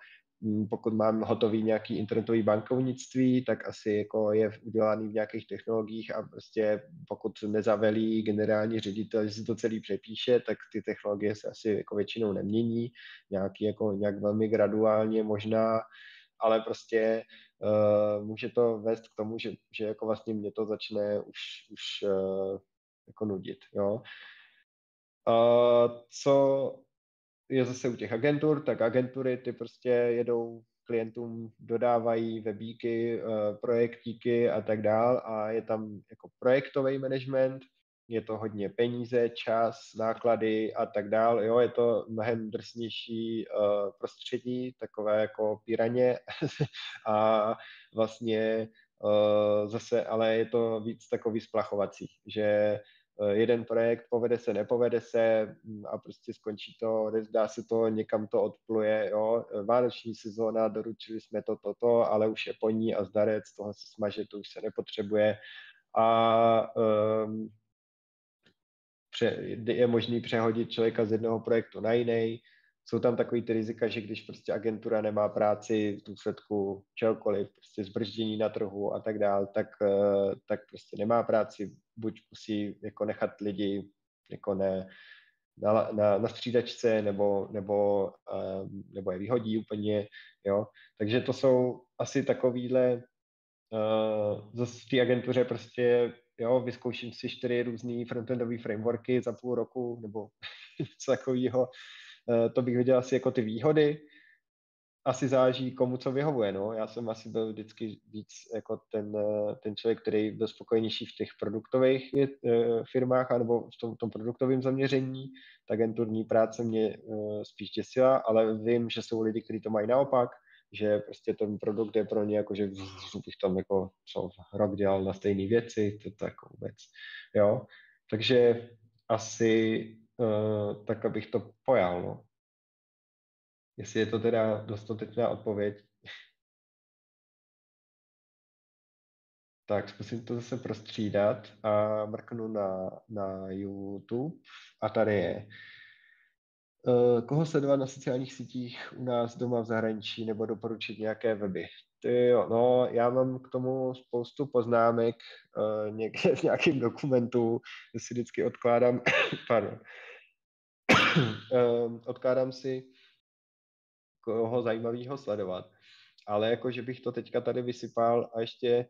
pokud mám hotový nějaký internetový bankovnictví, tak asi jako je udělaný v nějakých technologiích a prostě pokud nezavelí generální ředitel, že si to celý přepíše, tak ty technologie se asi jako většinou nemění, nějaký jako nějak velmi graduálně možná, ale prostě uh, může to vést k tomu, že, že jako vlastně mě to začne už, už uh, jako nudit, jo. Uh, co je zase u těch agentur, tak agentury ty prostě jedou klientům dodávají webíky, eh, projektíky a tak dál a je tam jako projektový management, je to hodně peníze, čas, náklady a tak dál. Jo, je to mnohem drsnější uh, prostředí, takové jako piraně a vlastně uh, zase, ale je to víc takový splachovací, že Eh, jeden projekt, povede se, nepovede se mm, a prostě skončí to, dá se to, někam to odpluje, jo. Eh, vánoční sezóna, doručili jsme to, toto, to, ale už je po ní a zdarec, toho se smaže, to už se nepotřebuje a um, je možný přehodit člověka z jednoho projektu na jiný, jsou tam takový ty rizika, že když prostě agentura nemá práci v důsledku čehokoliv, prostě zbrždění na trhu a tak dál, tak, eh, tak prostě nemá práci, buď musí jako nechat lidi jako ne, na, na, na střídačce nebo, nebo, um, nebo je vyhodí úplně, jo. Takže to jsou asi takovýhle, uh, zase v té agentuře prostě, jo, vyzkouším si čtyři různé frontendové frameworky za půl roku nebo něco takového, Eh, to bych viděl asi jako ty výhody. Asi záží, komu co vyhovuje. No. Já jsem asi byl vždycky víc jako ten, ten člověk, který byl spokojenější v těch produktových eh, firmách anebo v tom, tom produktovém zaměření. Ta agenturní práce mě spíš děsila, ale vím, že jsou lidi, kteří to mají naopak, že prostě ten produkt je pro ně jako, že bych tam jako co rok dělal na stejné věci, to, jako vůbec, jo. Takže asi uh, tak abych to pojal. No. Jestli je to teda dostatečná odpověď. tak zkusím to zase prostřídat a mrknu na, na YouTube. A tady je. Uh, koho sledovat na sociálních sítích u nás doma v zahraničí nebo doporučit nějaké weby? Ty jo, no, já mám k tomu spoustu poznámek uh, někde v nějakém dokumentu, si vždycky odkládám, pardon, uh, odkládám si koho zajímavého sledovat. Ale jako, že bych to teďka tady vysypal a ještě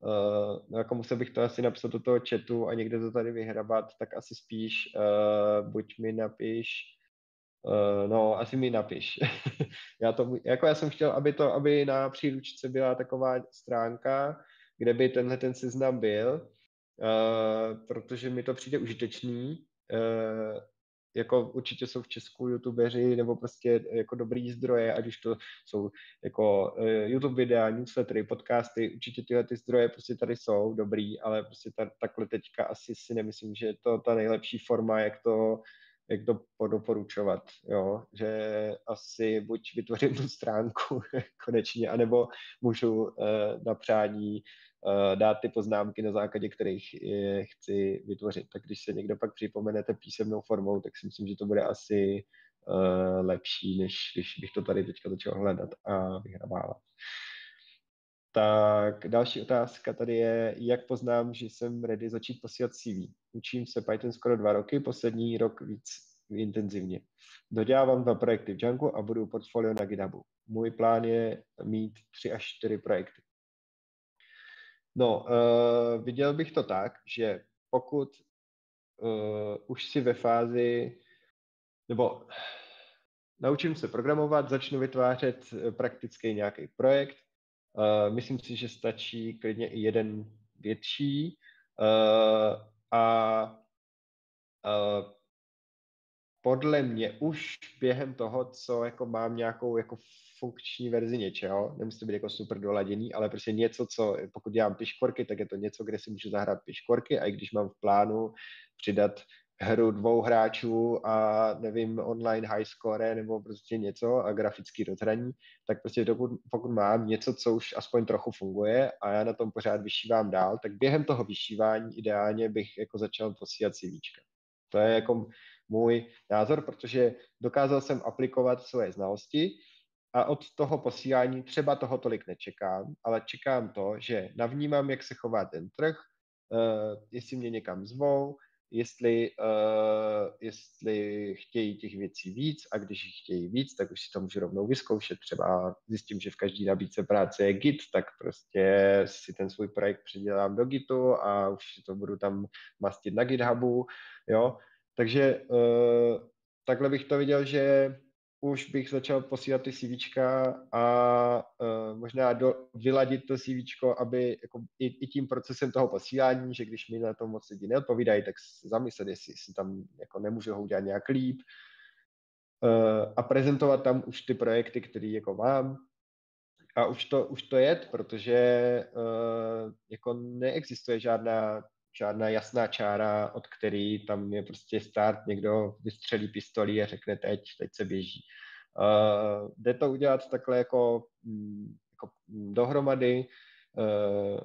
uh, jako musel bych to asi napsat do toho chatu a někde to tady vyhrabat, tak asi spíš uh, buď mi napiš, uh, no asi mi napiš. já, to, jako já jsem chtěl, aby to, aby na příručce byla taková stránka, kde by tenhle ten seznam byl, uh, protože mi to přijde užitečný, uh, jako určitě jsou v Česku youtubeři nebo prostě jako dobrý zdroje, ať už to jsou jako uh, YouTube videa, newslettery, podcasty, určitě tyhle ty zdroje prostě tady jsou dobrý, ale prostě ta, takhle teďka asi si nemyslím, že je to ta nejlepší forma, jak to jak to podoporučovat, jo, že asi buď vytvořím tu stránku konečně, anebo můžu uh, na přání dát ty poznámky, na základě kterých je chci vytvořit. Tak když se někdo pak připomenete písemnou formou, tak si myslím, že to bude asi uh, lepší, než když bych to tady teďka začal hledat a vyhrávat. Tak další otázka tady je, jak poznám, že jsem ready začít posílat CV. Učím se Python skoro dva roky, poslední rok víc intenzivně. Dodělávám dva projekty v Django a budu portfolio na GitHubu. Můj plán je mít tři až čtyři projekty. No, uh, viděl bych to tak, že pokud uh, už si ve fázi, nebo naučím se programovat, začnu vytvářet prakticky nějaký projekt, Uh, myslím si, že stačí klidně i jeden větší uh, a uh, podle mě už během toho, co jako mám nějakou jako funkční verzi něčeho, nemusí to být jako super doladěný, ale prostě něco, co pokud dělám piškorky, tak je to něco, kde si můžu zahrát piškorky a i když mám v plánu přidat hru dvou hráčů a nevím, online high score nebo prostě něco a grafický rozhraní, tak prostě dokud, pokud mám něco, co už aspoň trochu funguje a já na tom pořád vyšívám dál, tak během toho vyšívání ideálně bych jako začal posílat CVčka. To je jako můj názor, protože dokázal jsem aplikovat svoje znalosti a od toho posílání třeba toho tolik nečekám, ale čekám to, že navnímám, jak se chová ten trh, uh, jestli mě někam zvou, jestli, uh, jestli chtějí těch věcí víc a když jich chtějí víc, tak už si to můžu rovnou vyzkoušet. Třeba zjistím, že v každé nabídce práce je Git, tak prostě si ten svůj projekt předělám do Gitu a už si to budu tam mastit na GitHubu, jo. Takže uh, takhle bych to viděl, že už bych začal posílat ty CVčka a uh, možná do, vyladit to CVčko, aby jako i, i tím procesem toho posílání, že když mi na to moc lidi neodpovídají, tak zamyslet, jestli si tam jako nemůžu ho udělat nějak líp uh, a prezentovat tam už ty projekty, které jako mám. A už to, už to jet, protože uh, jako neexistuje žádná žádná jasná čára, od který tam je prostě start, někdo vystřelí pistolí a řekne teď, teď se běží. Uh, jde to udělat takhle jako, mm, jako dohromady, uh,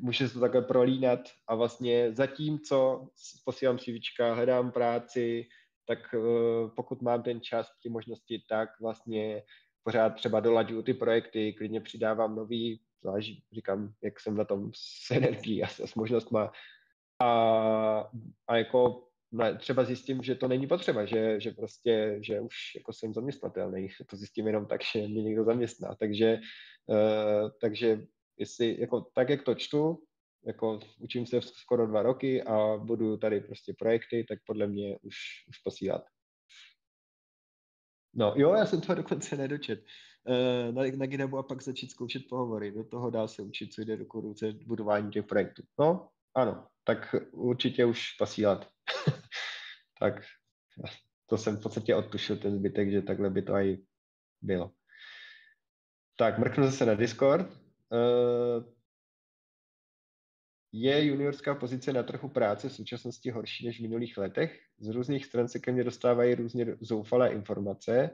může se to takhle prolínat a vlastně zatím, co posílám CVčka, hledám práci, tak uh, pokud mám ten čas, ty možnosti, tak vlastně pořád třeba dolaďuju ty projekty, klidně přidávám nový, záleží, říkám, jak jsem na tom s energií a s, s možnostma. A, a jako ne, třeba zjistím, že to není potřeba, že, že prostě, že už jako jsem zaměstnatelný. To zjistím jenom tak, že mě někdo zaměstná. Takže, uh, takže jestli, jako tak, jak to čtu, jako učím se skoro dva roky a budu tady prostě projekty, tak podle mě už, už posílat. No jo, já jsem to dokonce nedočet. Uh, na, na GitHubu a pak začít zkoušet pohovory. Do toho dál se učit, co jde do ruce budování těch projektů. No, ano, tak určitě už posílat. tak to jsem v podstatě odtušil ten zbytek, že takhle by to i bylo. Tak, mrknu zase na Discord. Uh, je juniorská pozice na trhu práce v současnosti horší než v minulých letech? Z různých stran se ke mně dostávají různě zoufalé informace,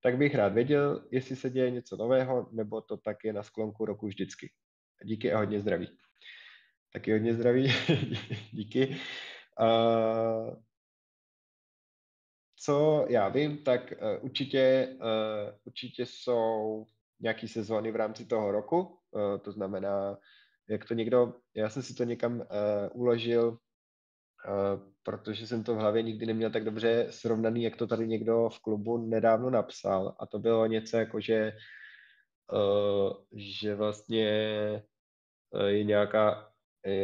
tak bych rád věděl, jestli se děje něco nového, nebo to tak je na sklonku roku vždycky. Díky a hodně zdraví. Taky hodně zdraví, díky. Uh, co já vím, tak uh, určitě, uh, určitě jsou nějaké sezóny v rámci toho roku, uh, to znamená jak to někdo, já jsem si to někam uh, uložil, protože jsem to v hlavě nikdy neměl tak dobře srovnaný, jak to tady někdo v klubu nedávno napsal. A to bylo něco jako, že, uh, že vlastně uh, je nějaká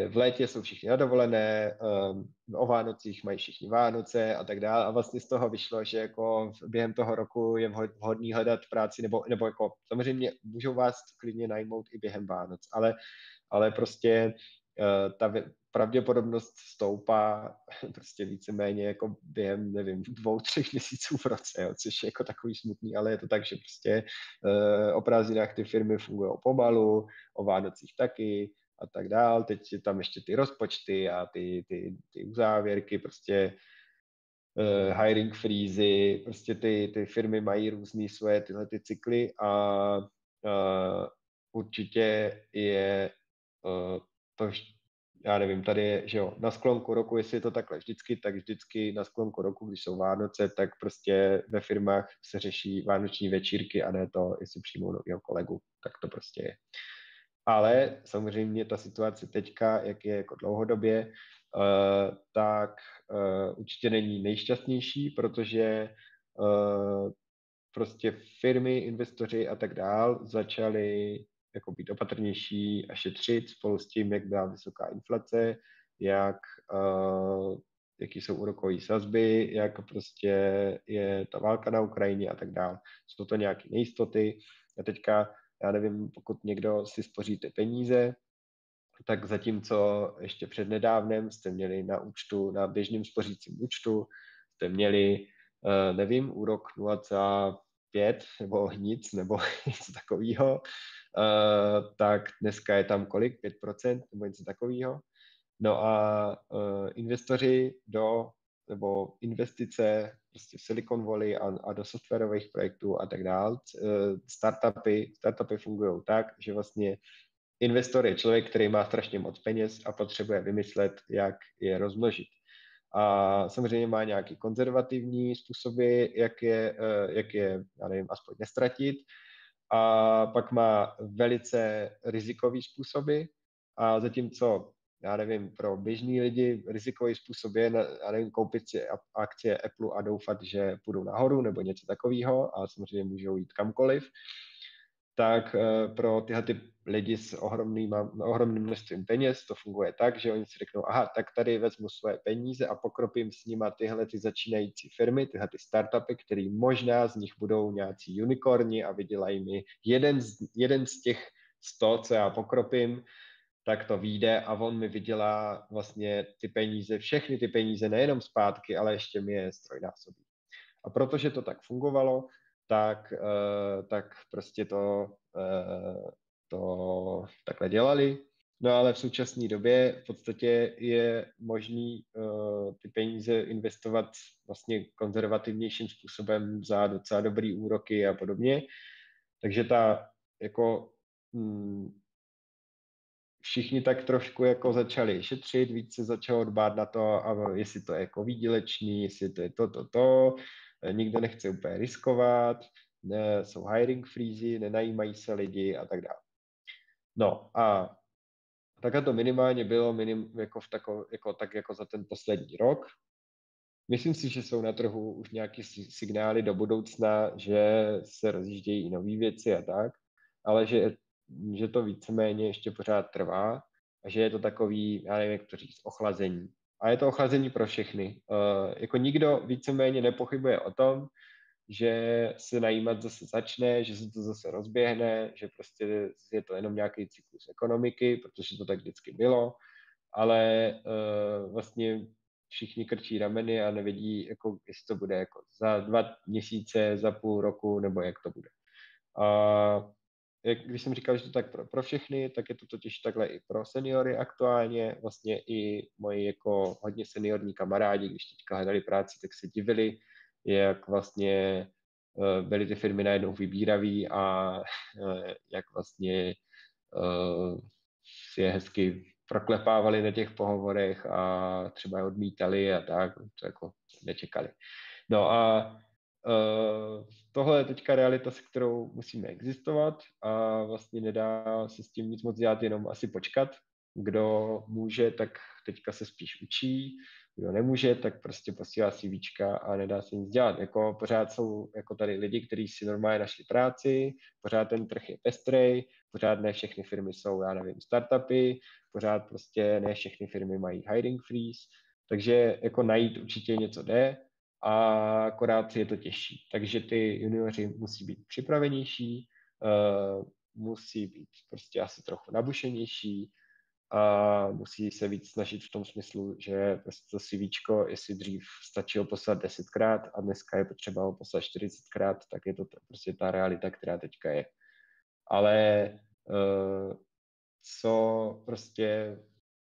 v létě jsou všichni na dovolené, o Vánocích mají všichni Vánoce a tak dále. A vlastně z toho vyšlo, že jako během toho roku je vhodný hledat práci, nebo, nebo jako samozřejmě můžou vás klidně najmout i během Vánoc, ale ale prostě ta pravděpodobnost stoupá prostě víceméně jako během, nevím, dvou, třech měsíců v roce, jo, což je jako takový smutný, ale je to tak, že prostě uh, o prázdninách ty firmy fungují pomalu, o Vánocích taky a tak dál. Teď je tam ještě ty rozpočty a ty, ty, ty uzávěrky, prostě uh, hiring freezy, prostě ty, ty firmy mají různé svoje tyhle ty cykly a uh, určitě je uh, to, já nevím, tady je, že jo, na sklonku roku, jestli je to takhle vždycky, tak vždycky na sklonku roku, když jsou Vánoce, tak prostě ve firmách se řeší vánoční večírky a ne to, jestli přijmou nového kolegu, tak to prostě je. Ale samozřejmě ta situace teďka, jak je jako dlouhodobě, uh, tak uh, určitě není nejšťastnější, protože uh, prostě firmy, investoři a tak dál začali jako být opatrnější a šetřit spolu s tím, jak byla vysoká inflace, jak, uh, jaký jsou úrokové sazby, jak prostě je ta válka na Ukrajině a tak dále. Jsou to nějaké nejistoty. A teďka, já nevím, pokud někdo si spoříte peníze, tak zatímco ještě před nedávnem jste měli na účtu, na běžném spořícím účtu, jste měli, uh, nevím, úrok 0,5 nebo nic, nebo něco takového, uh, tak dneska je tam kolik? 5% nebo něco takového. No a uh, investoři do, nebo investice prostě v Silicon Valley a, a do softwarových projektů a tak dále, uh, startupy, startupy fungují tak, že vlastně investor je člověk, který má strašně moc peněz a potřebuje vymyslet, jak je rozmnožit. A samozřejmě má nějaký konzervativní způsoby, jak je, jak je já nevím, aspoň nestratit. A pak má velice rizikový způsoby. A zatímco, já nevím, pro běžní lidi rizikový způsob je, já nevím, koupit si akcie Apple a doufat, že půjdou nahoru nebo něco takového a samozřejmě můžou jít kamkoliv, tak eh, pro tyhle ty lidi s ohromným, ohromným množstvím peněz to funguje tak, že oni si řeknou, aha, tak tady vezmu svoje peníze a pokropím s nima tyhle ty začínající firmy, tyhle ty startupy, které možná z nich budou nějací unikorni a vydělají mi jeden z, jeden z těch 100, co já pokropím, tak to vyjde a on mi vydělá vlastně ty peníze, všechny ty peníze nejenom zpátky, ale ještě mi je strojnásobí. A protože to tak fungovalo, tak, uh, tak prostě to, uh, to takhle dělali. No ale v současné době v podstatě je možný uh, ty peníze investovat vlastně konzervativnějším způsobem za docela dobrý úroky a podobně. Takže ta jako hm, všichni tak trošku jako začali šetřit, víc se začalo dbát na to, a jestli to je jako výdělečný, jestli to je to, to, to, nikdo nechce úplně riskovat, ne, jsou hiring freezy, nenajímají se lidi a tak dále. No a takhle to minimálně bylo minim, jako, v tako, jako, tak jako za ten poslední rok. Myslím si, že jsou na trhu už nějaké signály do budoucna, že se rozjíždějí i nové věci a tak, ale že, že to víceméně ještě pořád trvá a že je to takový, já nevím, jak to říct, ochlazení a je to ochlazení pro všechny. Uh, jako nikdo víceméně nepochybuje o tom, že se najímat zase začne, že se to zase rozběhne, že prostě je to jenom nějaký cyklus ekonomiky, protože to tak vždycky bylo, ale uh, vlastně všichni krčí rameny a nevědí, jako, jestli to bude jako za dva měsíce, za půl roku, nebo jak to bude. A jak, když jsem říkal, že to tak pro, pro všechny, tak je to totiž takhle i pro seniory aktuálně. Vlastně i moji jako hodně seniorní kamarádi, když teďka hledali práci, tak se divili, jak vlastně uh, byly ty firmy najednou vybíraví a uh, jak vlastně uh, si je hezky proklepávali na těch pohovorech a třeba je odmítali a tak, to jako nečekali. No a Uh, tohle je teďka realita, s kterou musíme existovat a vlastně nedá se s tím nic moc dělat, jenom asi počkat. Kdo může, tak teďka se spíš učí, kdo nemůže, tak prostě posílá si víčka a nedá se nic dělat. Jako pořád jsou jako tady lidi, kteří si normálně našli práci, pořád ten trh je pestrej, pořád ne všechny firmy jsou, já nevím, startupy, pořád prostě ne všechny firmy mají hiring freeze, takže jako najít určitě něco jde, a akorát je to těžší. Takže ty junioři musí být připravenější, uh, musí být prostě asi trochu nabušenější a musí se víc snažit v tom smyslu, že prostě to CVčko, jestli dřív stačilo poslat desetkrát a dneska je potřeba ho poslat 40krát, tak je to prostě ta realita, která teďka je. Ale uh, co prostě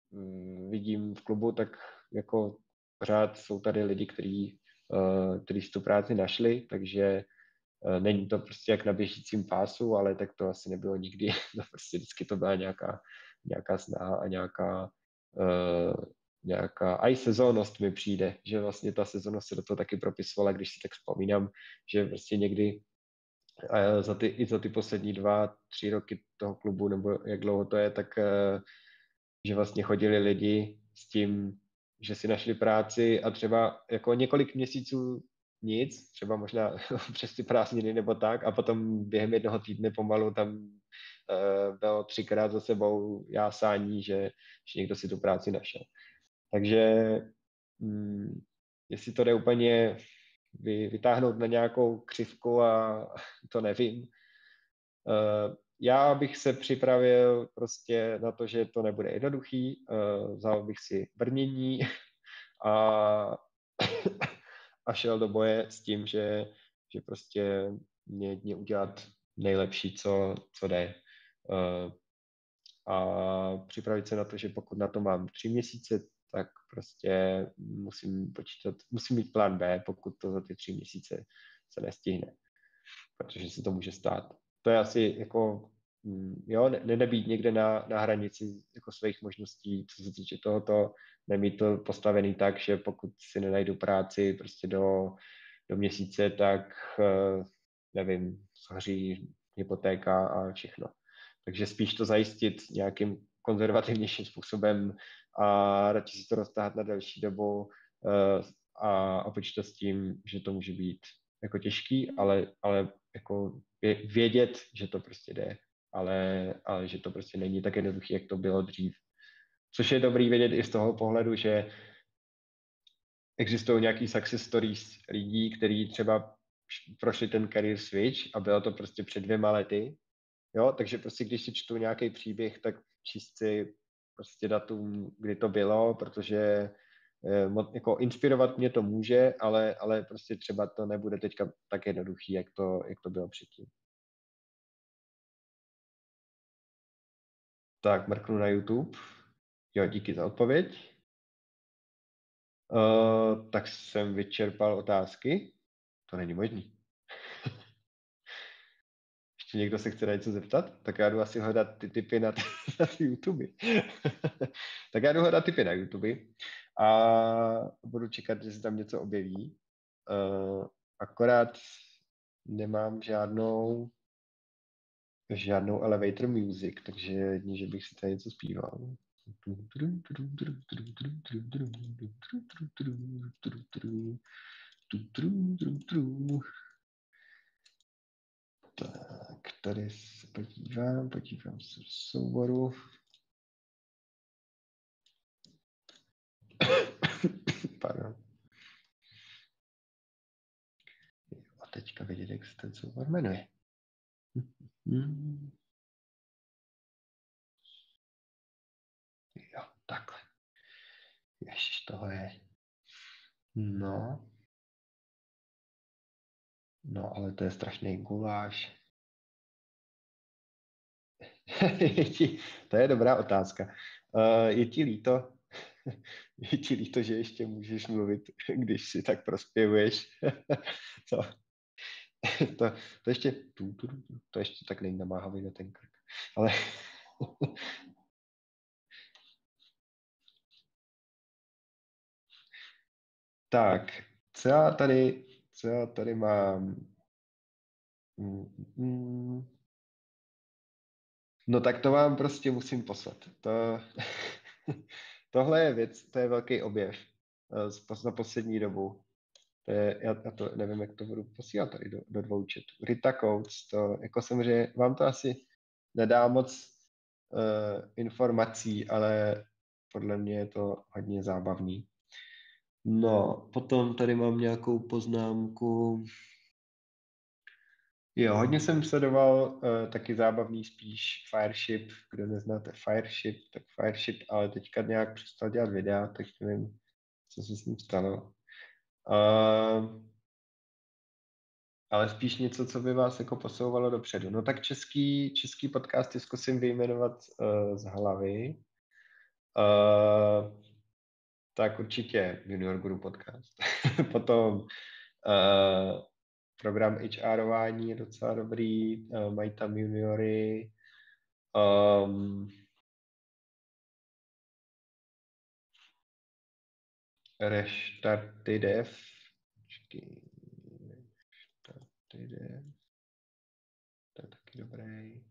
um, vidím v klubu, tak jako pořád jsou tady lidi, kteří kteří si tu práci našli, takže uh, není to prostě jak na běžícím pásu, ale tak to asi nebylo nikdy. to prostě vždycky to byla nějaká, nějaká snaha a nějaká, uh, nějaká, a i sezónnost mi přijde, že vlastně ta sezónnost se do toho taky propisovala, když si tak vzpomínám, že prostě někdy za ty, i za ty poslední dva, tři roky toho klubu, nebo jak dlouho to je, tak že vlastně chodili lidi s tím, že si našli práci a třeba jako několik měsíců nic, třeba možná přes ty prázdniny nebo tak a potom během jednoho týdne pomalu tam uh, bylo třikrát za sebou jásání, že, že někdo si tu práci našel. Takže um, jestli to jde úplně vy, vytáhnout na nějakou křivku a to nevím. Uh, já bych se připravil prostě na to, že to nebude jednoduchý, uh, vzal bych si brnění a, a šel do boje s tím, že, že prostě mě, mě udělat nejlepší, co, co jde. Uh, a připravit se na to, že pokud na to mám tři měsíce, tak prostě musím počítat, musím mít plán B, pokud to za ty tři měsíce se nestihne, protože se to může stát to je asi jako, mm, jo, ne, nebýt někde na, na hranici jako svých možností, co se týče tohoto, nemít to postavený tak, že pokud si nenajdu práci prostě do, do měsíce, tak eh, nevím, shoří hypotéka a všechno. Takže spíš to zajistit nějakým konzervativnějším způsobem a radši si to roztáhat na delší dobu eh, a, a počítat s tím, že to může být jako těžký, ale, ale jako vědět, že to prostě jde, ale, ale že to prostě není tak jednoduché, jak to bylo dřív. Což je dobrý vědět i z toho pohledu, že existují nějaký success stories lidí, kteří třeba prošli ten career switch a bylo to prostě před dvěma lety. Jo, takže prostě když si čtu nějaký příběh, tak číst si prostě datum, kdy to bylo, protože jako inspirovat mě to může, ale, ale prostě třeba to nebude teďka tak jednoduchý, jak to, jak to bylo předtím. Tak, mrknu na YouTube. Jo, díky za odpověď. Uh, tak jsem vyčerpal otázky. To není možný. Ještě někdo se chce na něco zeptat? Tak já jdu asi hledat ty typy na, na YouTube. tak já jdu hledat typy na YouTube a budu čekat, že se tam něco objeví. Uh, akorát nemám žádnou žádnou elevator music, takže jedně, že bych si tady něco zpíval. Tak, tady se podívám, podívám se v souboru. Pardon. A teďka vidět, jak se ten soubor jmenuje. Jo, takhle. Ježiš, tohle je... No. No, ale to je strašný guláš. to je dobrá otázka. Uh, je ti líto, je ti líto, že ještě můžeš mluvit, když si tak prospěvuješ. to, to, to ještě, tu, tu, to ještě tak není namáhavý na ten krk. Ale tak, co já tady, co já tady mám? Mm, mm. No tak to vám prostě musím poslat. To, tohle je věc, to je velký objev uh, za poslední dobu. To je, já, já to nevím, jak to budu posílat tady do, do dvou četů. Rita Coates, to jako samozřejmě, vám to asi nedá moc uh, informací, ale podle mě je to hodně zábavný. No, potom tady mám nějakou poznámku. Jo, hodně jsem sledoval uh, taky zábavný spíš Fireship, kdo neznáte Fireship, tak Fireship, ale teďka nějak přestal dělat videa, tak nevím, co se s ním stalo. Uh, ale spíš něco, co by vás jako posouvalo dopředu. No tak český, český podcasty zkusím vyjmenovat uh, z hlavy. Uh, tak určitě Junior Guru podcast. Potom uh, program HRování je docela dobrý, uh, mají tam juniory. Um, Restarty dev. Restarty dev. To je taky dobrý.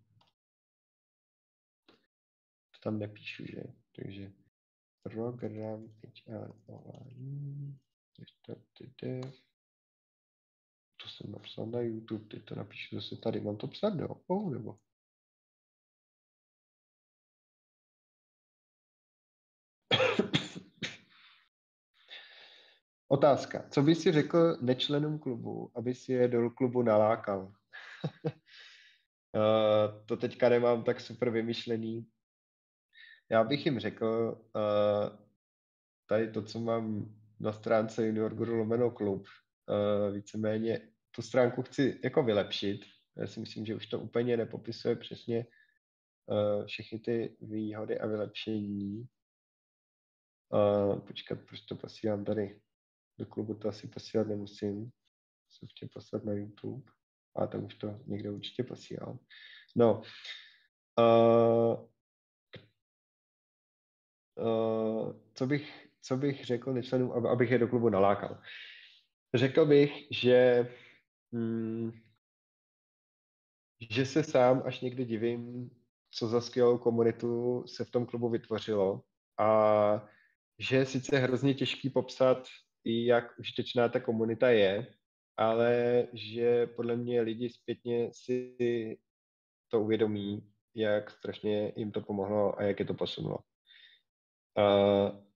To tam nepíšu, že? Takže program HR ování. Restarty dev. To jsem napsal na YouTube, teď to napíšu zase tady. Mám to psat do oh, nebo? Otázka. Co by si řekl nečlenům klubu, aby si je do klubu nalákal? uh, to teďka nemám tak super vymyšlený. Já bych jim řekl, uh, tady to, co mám na stránce Junior Guru lomeno klub, uh, víceméně tu stránku chci jako vylepšit. Já si myslím, že už to úplně nepopisuje přesně uh, všechny ty výhody a vylepšení. Uh, počkat, proč to posílám tady do klubu, to asi posílat nemusím. Se chtěl poslat na YouTube. A tam už to někde určitě posílám. No, uh, uh, co, bych, co bych řekl nečlenům, abych je do klubu nalákal? Řekl bych, že hmm, že se sám až někdy divím, co za skvělou komunitu se v tom klubu vytvořilo a že je sice hrozně těžký popsat, jak užitečná ta komunita je, ale že podle mě lidi zpětně si to uvědomí, jak strašně jim to pomohlo a jak je to posunulo. Uh,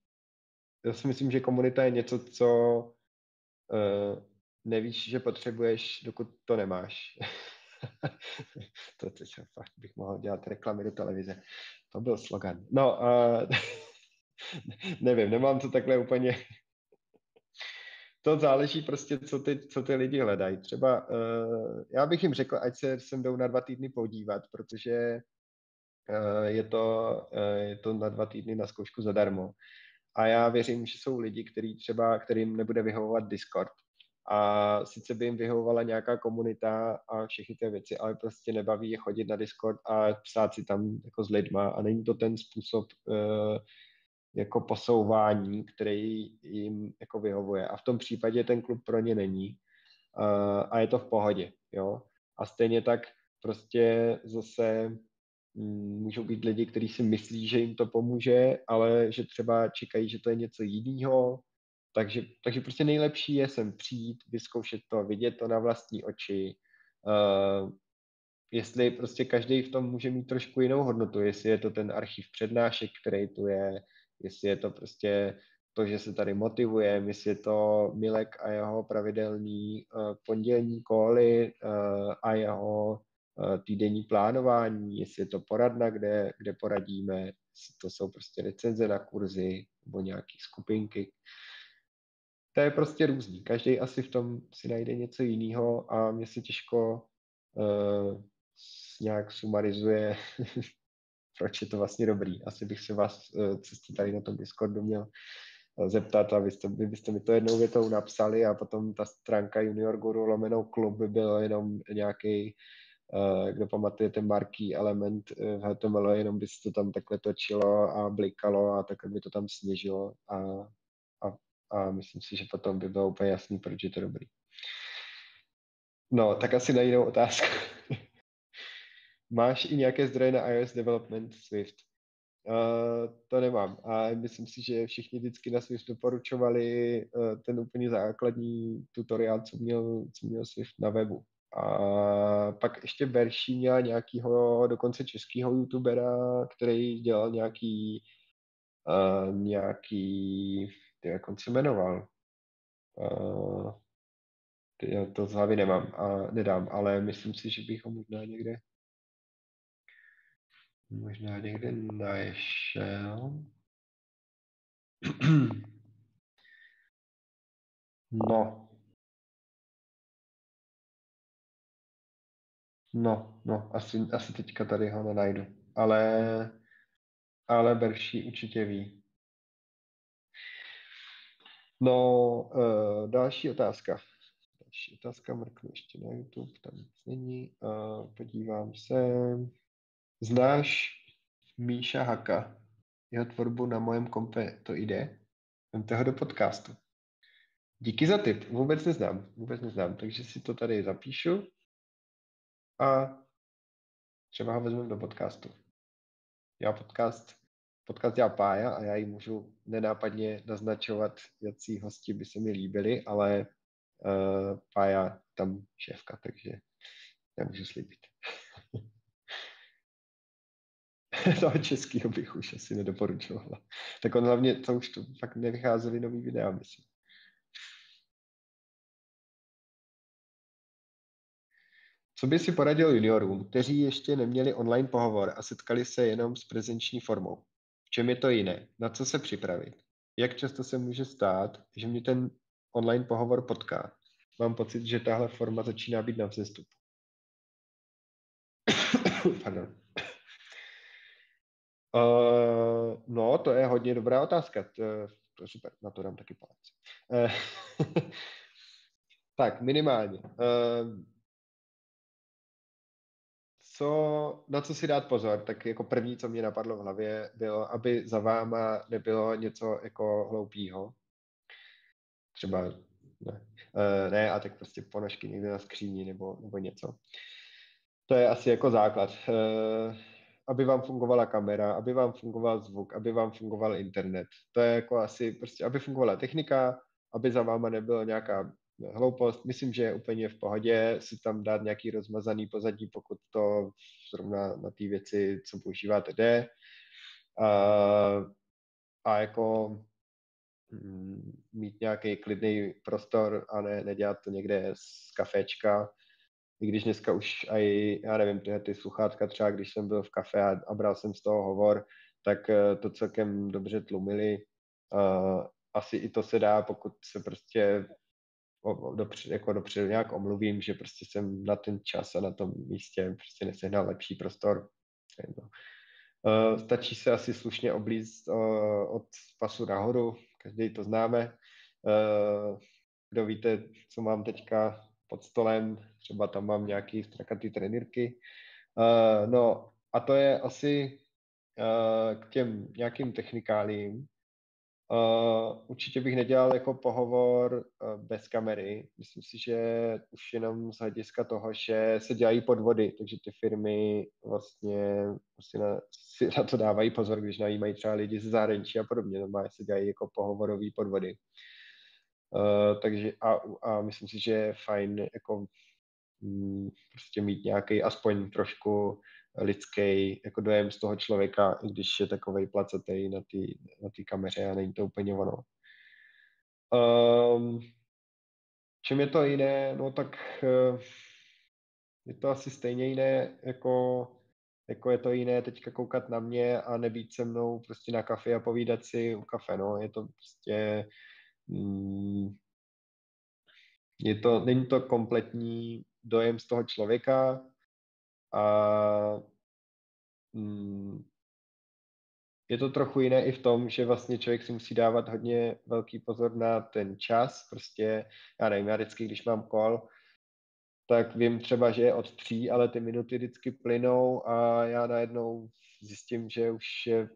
já si myslím, že komunita je něco, co uh, nevíš, že potřebuješ, dokud to nemáš. to, čo, fakt bych mohl dělat reklamy do televize. To byl slogan. No, uh, nevím, nemám to takhle úplně to záleží prostě, co ty, co ty lidi hledají. Třeba uh, já bych jim řekl, ať se sem jdou na dva týdny podívat, protože je, to, je to na dva týdny na zkoušku zadarmo. A já věřím, že jsou lidi, který třeba, kterým nebude vyhovovat Discord. A sice by jim vyhovovala nějaká komunita a všechny ty věci, ale prostě nebaví je chodit na Discord a psát si tam jako s lidma. A není to ten způsob, uh, jako posouvání, který jim jako vyhovuje. A v tom případě ten klub pro ně není uh, a je to v pohodě. Jo? A stejně tak prostě zase můžou být lidi, kteří si myslí, že jim to pomůže, ale že třeba čekají, že to je něco jiného. Takže, takže prostě nejlepší je sem přijít, vyzkoušet to, vidět to na vlastní oči, uh, jestli prostě každý v tom může mít trošku jinou hodnotu, jestli je to ten archiv přednášek, který tu je, jestli je to prostě to, že se tady motivujeme, jestli je to Milek a jeho pravidelný uh, pondělní koly uh, a jeho týdenní plánování, jestli je to poradna, kde, kde poradíme, to jsou prostě recenze na kurzy nebo nějaké skupinky. To je prostě různý. Každý asi v tom si najde něco jiného a mě se těžko uh, nějak sumarizuje proč je to vlastně dobrý. Asi bych se vás, eh, co jste tady na tom Discordu měl eh, zeptat a vy, jste, vy byste mi to jednou větou napsali a potom ta stránka Junior Guru lomenou klub by byl jenom nějaký Uh, kdo pamatujete marký element v HTML, jenom by se to tam takhle točilo a blikalo a takhle by to tam sněžilo a, a, a myslím si, že potom by bylo úplně jasný, proč je to dobrý. No, tak asi na jinou otázku. Máš i nějaké zdroje na iOS Development Swift? Uh, to nemám. A myslím si, že všichni vždycky na Swift doporučovali uh, ten úplně základní tutoriál, co měl, co měl Swift na webu. A pak ještě Berší měla nějakýho dokonce českého youtubera, který dělal nějaký uh, nějaký, jak on se jmenoval? Uh, já to z hlavy nemám a nedám, ale myslím si, že bych ho možná někde Možná někde našel. No. No, no, asi, asi teďka tady ho nenajdu. Ale, ale Berší určitě ví. No, uh, další otázka. Další otázka, mrknu ještě na YouTube, tam nic není. Uh, podívám se. Znáš Míša Haka? Jeho tvorbu na mojem kompe to jde? Vemte ho do podcastu. Díky za tip. Vůbec neznám. Vůbec neznám. Takže si to tady zapíšu a třeba ho vezmeme do podcastu. Já podcast, podcast dělá Pája a já ji můžu nenápadně naznačovat, jaký hosti by se mi líbili, ale uh, Pája tam šéfka, takže nemůžu slíbit. toho českého bych už asi nedoporučovala. Tak on hlavně, to už to fakt nevycházely nový videa, myslím. Co by si poradil juniorům, kteří ještě neměli online pohovor a setkali se jenom s prezenční formou? V čem je to jiné? Na co se připravit? Jak často se může stát, že mě ten online pohovor potká? Mám pocit, že tahle forma začíná být na vzestupu. Pardon. Uh, no, to je hodně dobrá otázka. To, to je super, na to dám taky palec. Uh, tak, minimálně. Uh, co, na co si dát pozor, tak jako první, co mě napadlo v hlavě, bylo, aby za váma nebylo něco jako hloupýho. Třeba ne, uh, ne a tak prostě ponožky někde na skříni nebo, nebo něco. To je asi jako základ. Uh, aby vám fungovala kamera, aby vám fungoval zvuk, aby vám fungoval internet. To je jako asi prostě, aby fungovala technika, aby za váma nebyla nějaká hloupost. Myslím, že je úplně v pohodě si tam dát nějaký rozmazaný pozadí, pokud to zrovna na té věci, co používáte, jde. A, a jako mm, mít nějaký klidný prostor a ne, nedělat to někde z kaféčka, i když dneska už aj, já nevím, tyhle ty sluchátka třeba, když jsem byl v kafe a, a bral jsem z toho hovor, tak uh, to celkem dobře tlumili. Uh, asi i to se dá, pokud se prostě dopředu, jako dopředu nějak omluvím, že prostě jsem na ten čas a na tom místě prostě nesehnal lepší prostor. Uh, stačí se asi slušně oblízt uh, od pasu nahoru, každý to známe. Uh, kdo víte, co mám teďka pod stolem, třeba tam mám nějaký strakatý trenírky. Uh, no a to je asi k těm nějakým technikálím. Uh, určitě bych nedělal jako pohovor uh, bez kamery. Myslím si, že už jenom z hlediska toho, že se dělají podvody, takže ty firmy vlastně, vlastně na, si na to dávají pozor, když najímají třeba lidi ze zahraničí a podobně. Normálně se dělají jako pohovorové podvody. Uh, takže a, a myslím si, že je fajn jako mm, prostě mít nějaký aspoň trošku lidský jako dojem z toho člověka, i když je takovej placetej na té na kameře a není to úplně ono. Um, čím je to jiné? No tak uh, je to asi stejně jiné, jako, jako je to jiné teďka koukat na mě a nebýt se mnou prostě na kafe a povídat si u kafe, no. Je to prostě Mm, je to, není to kompletní dojem z toho člověka a mm, je to trochu jiné i v tom, že vlastně člověk si musí dávat hodně velký pozor na ten čas. Prostě, já nevím, já vždycky, když mám kol, tak vím třeba, že je od tří, ale ty minuty vždycky plynou a já najednou zjistím, že už je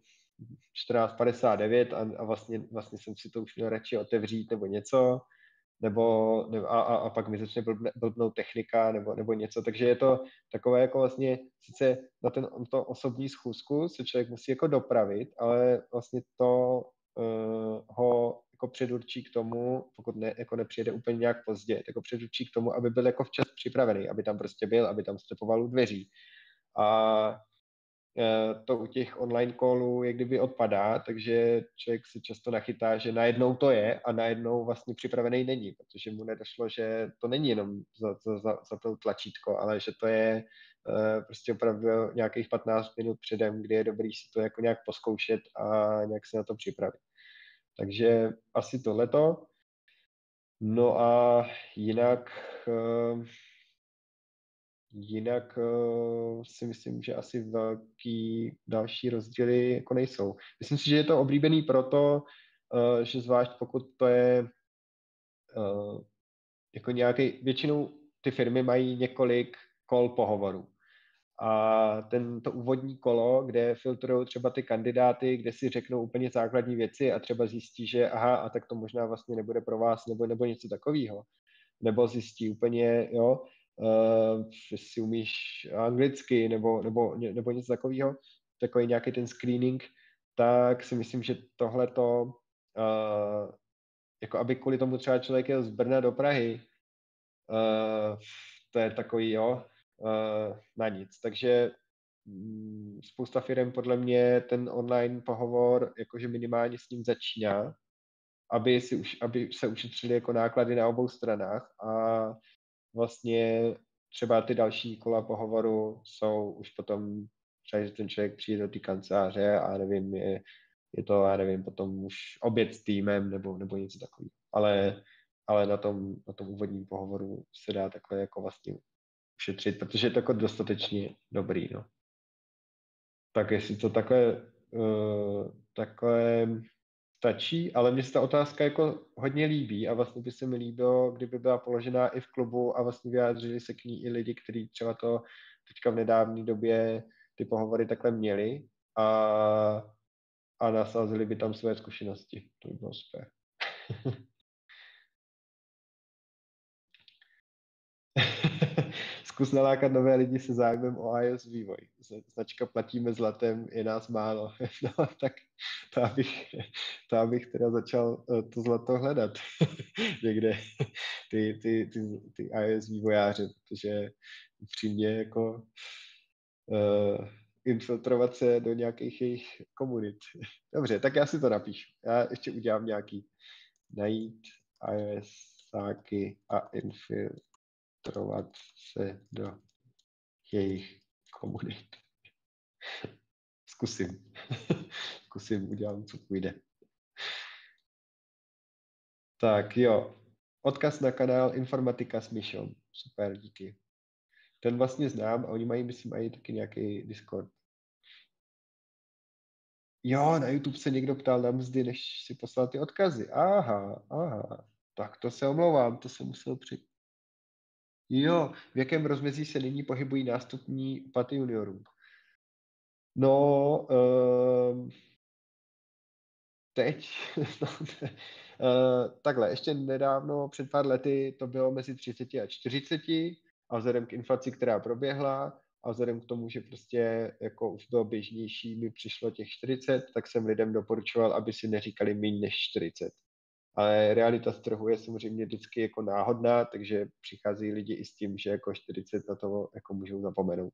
14.59 a, a vlastně, vlastně jsem si to už měl radši otevřít nebo něco, nebo, nebo a, a, a pak mi začne blbnout technika nebo, nebo něco, takže je to takové jako vlastně, sice na ten, to osobní schůzku se člověk musí jako dopravit, ale vlastně to uh, ho jako předurčí k tomu, pokud ne, jako nepřijede úplně nějak pozdě, jako předurčí k tomu, aby byl jako včas připravený, aby tam prostě byl, aby tam stepoval u dveří. A to u těch online callů je kdyby odpadá, takže člověk se často nachytá, že najednou to je a najednou vlastně připravený není, protože mu nedošlo, že to není jenom za, za, za, za to tlačítko, ale že to je uh, prostě opravdu nějakých 15 minut předem, kdy je dobrý si to jako nějak poskoušet a nějak se na to připravit. Takže asi tohleto. No a jinak uh, Jinak uh, si myslím, že asi velký další rozdíly jako nejsou. Myslím si, že je to oblíbený proto, uh, že zvlášť pokud to je uh, jako nějaký, většinou ty firmy mají několik kol pohovorů. A ten, to úvodní kolo, kde filtrují třeba ty kandidáty, kde si řeknou úplně základní věci a třeba zjistí, že aha, a tak to možná vlastně nebude pro vás, nebo, nebo něco takového. Nebo zjistí úplně, jo, uh, že si umíš anglicky, nebo, nebo, nebo něco takového, takový nějaký ten screening, tak si myslím, že tohle to, uh, jako aby kvůli tomu třeba člověk jel z Brna do Prahy, uh, to je takový, jo, uh, na nic. Takže um, spousta firm podle mě ten online pohovor jakože minimálně s ním začíná, aby, si už, aby se ušetřili jako náklady na obou stranách a vlastně třeba ty další kola pohovoru jsou už potom třeba, že ten člověk přijde do té kanceláře a nevím, je, je to, já nevím, potom už oběd s týmem nebo, nebo něco takového. Ale, ale na tom, na tom úvodním pohovoru se dá takhle jako vlastně ušetřit, protože je to jako dostatečně dobrý, no. Tak jestli to takhle, uh, takhle stačí, ale mně se ta otázka jako hodně líbí a vlastně by se mi líbilo, kdyby byla položená i v klubu a vlastně vyjádřili se k ní i lidi, kteří třeba to teďka v nedávné době ty pohovory takhle měli a, a nasázeli by tam své zkušenosti. To by bylo super. Zkus nalákat nové lidi se zájmem o iOS vývoj. Značka platíme zlatem, je nás málo. No, tak to abych, to abych teda začal eh, to zlato hledat někde, ty, ty, ty, ty iOS vývojáře, protože upřímně jako uh, infiltrovat se do nějakých jejich komunit. Dobře, tak já si to napíšu. Já ještě udělám nějaký najít iOS sáky a infiltrovat se do jejich komunit. Zkusím. Zkusím, udělám, co půjde. Tak jo, odkaz na kanál Informatika s Myšou. Super, díky. Ten vlastně znám a oni mají, myslím, mají taky nějaký Discord. Jo, na YouTube se někdo ptal na mzdy, než si poslal ty odkazy. Aha, aha. Tak to se omlouvám, to jsem musel při... Jo, v jakém rozmezí se nyní pohybují nástupní paty juniorů? No, uh, teď, no, uh, takhle, ještě nedávno, před pár lety, to bylo mezi 30 a 40 a vzhledem k inflaci, která proběhla a vzhledem k tomu, že prostě jako už bylo běžnější, mi přišlo těch 40, tak jsem lidem doporučoval, aby si neříkali méně než 40. Ale realita z trhu je samozřejmě vždycky jako náhodná, takže přichází lidi i s tím, že jako 40 na to jako můžou zapomenout.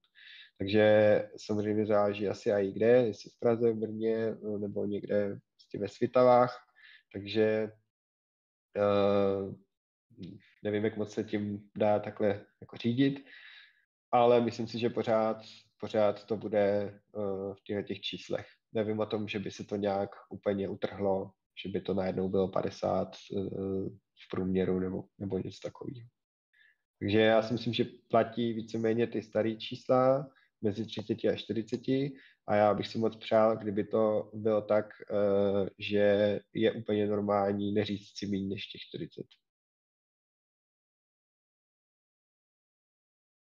Takže samozřejmě záleží asi i kde, jestli v Praze, v Brně nebo někde prostě ve Svitavách. Takže uh, nevím, jak moc se tím dá takhle jako řídit, ale myslím si, že pořád, pořád to bude uh, v těchto těch číslech. Nevím o tom, že by se to nějak úplně utrhlo, že by to najednou bylo 50 uh, v průměru nebo, nebo něco takového. Takže já si myslím, že platí víceméně ty staré čísla mezi 30 a 40 a já bych si moc přál, kdyby to bylo tak, uh, že je úplně normální neříct si méně než těch 40.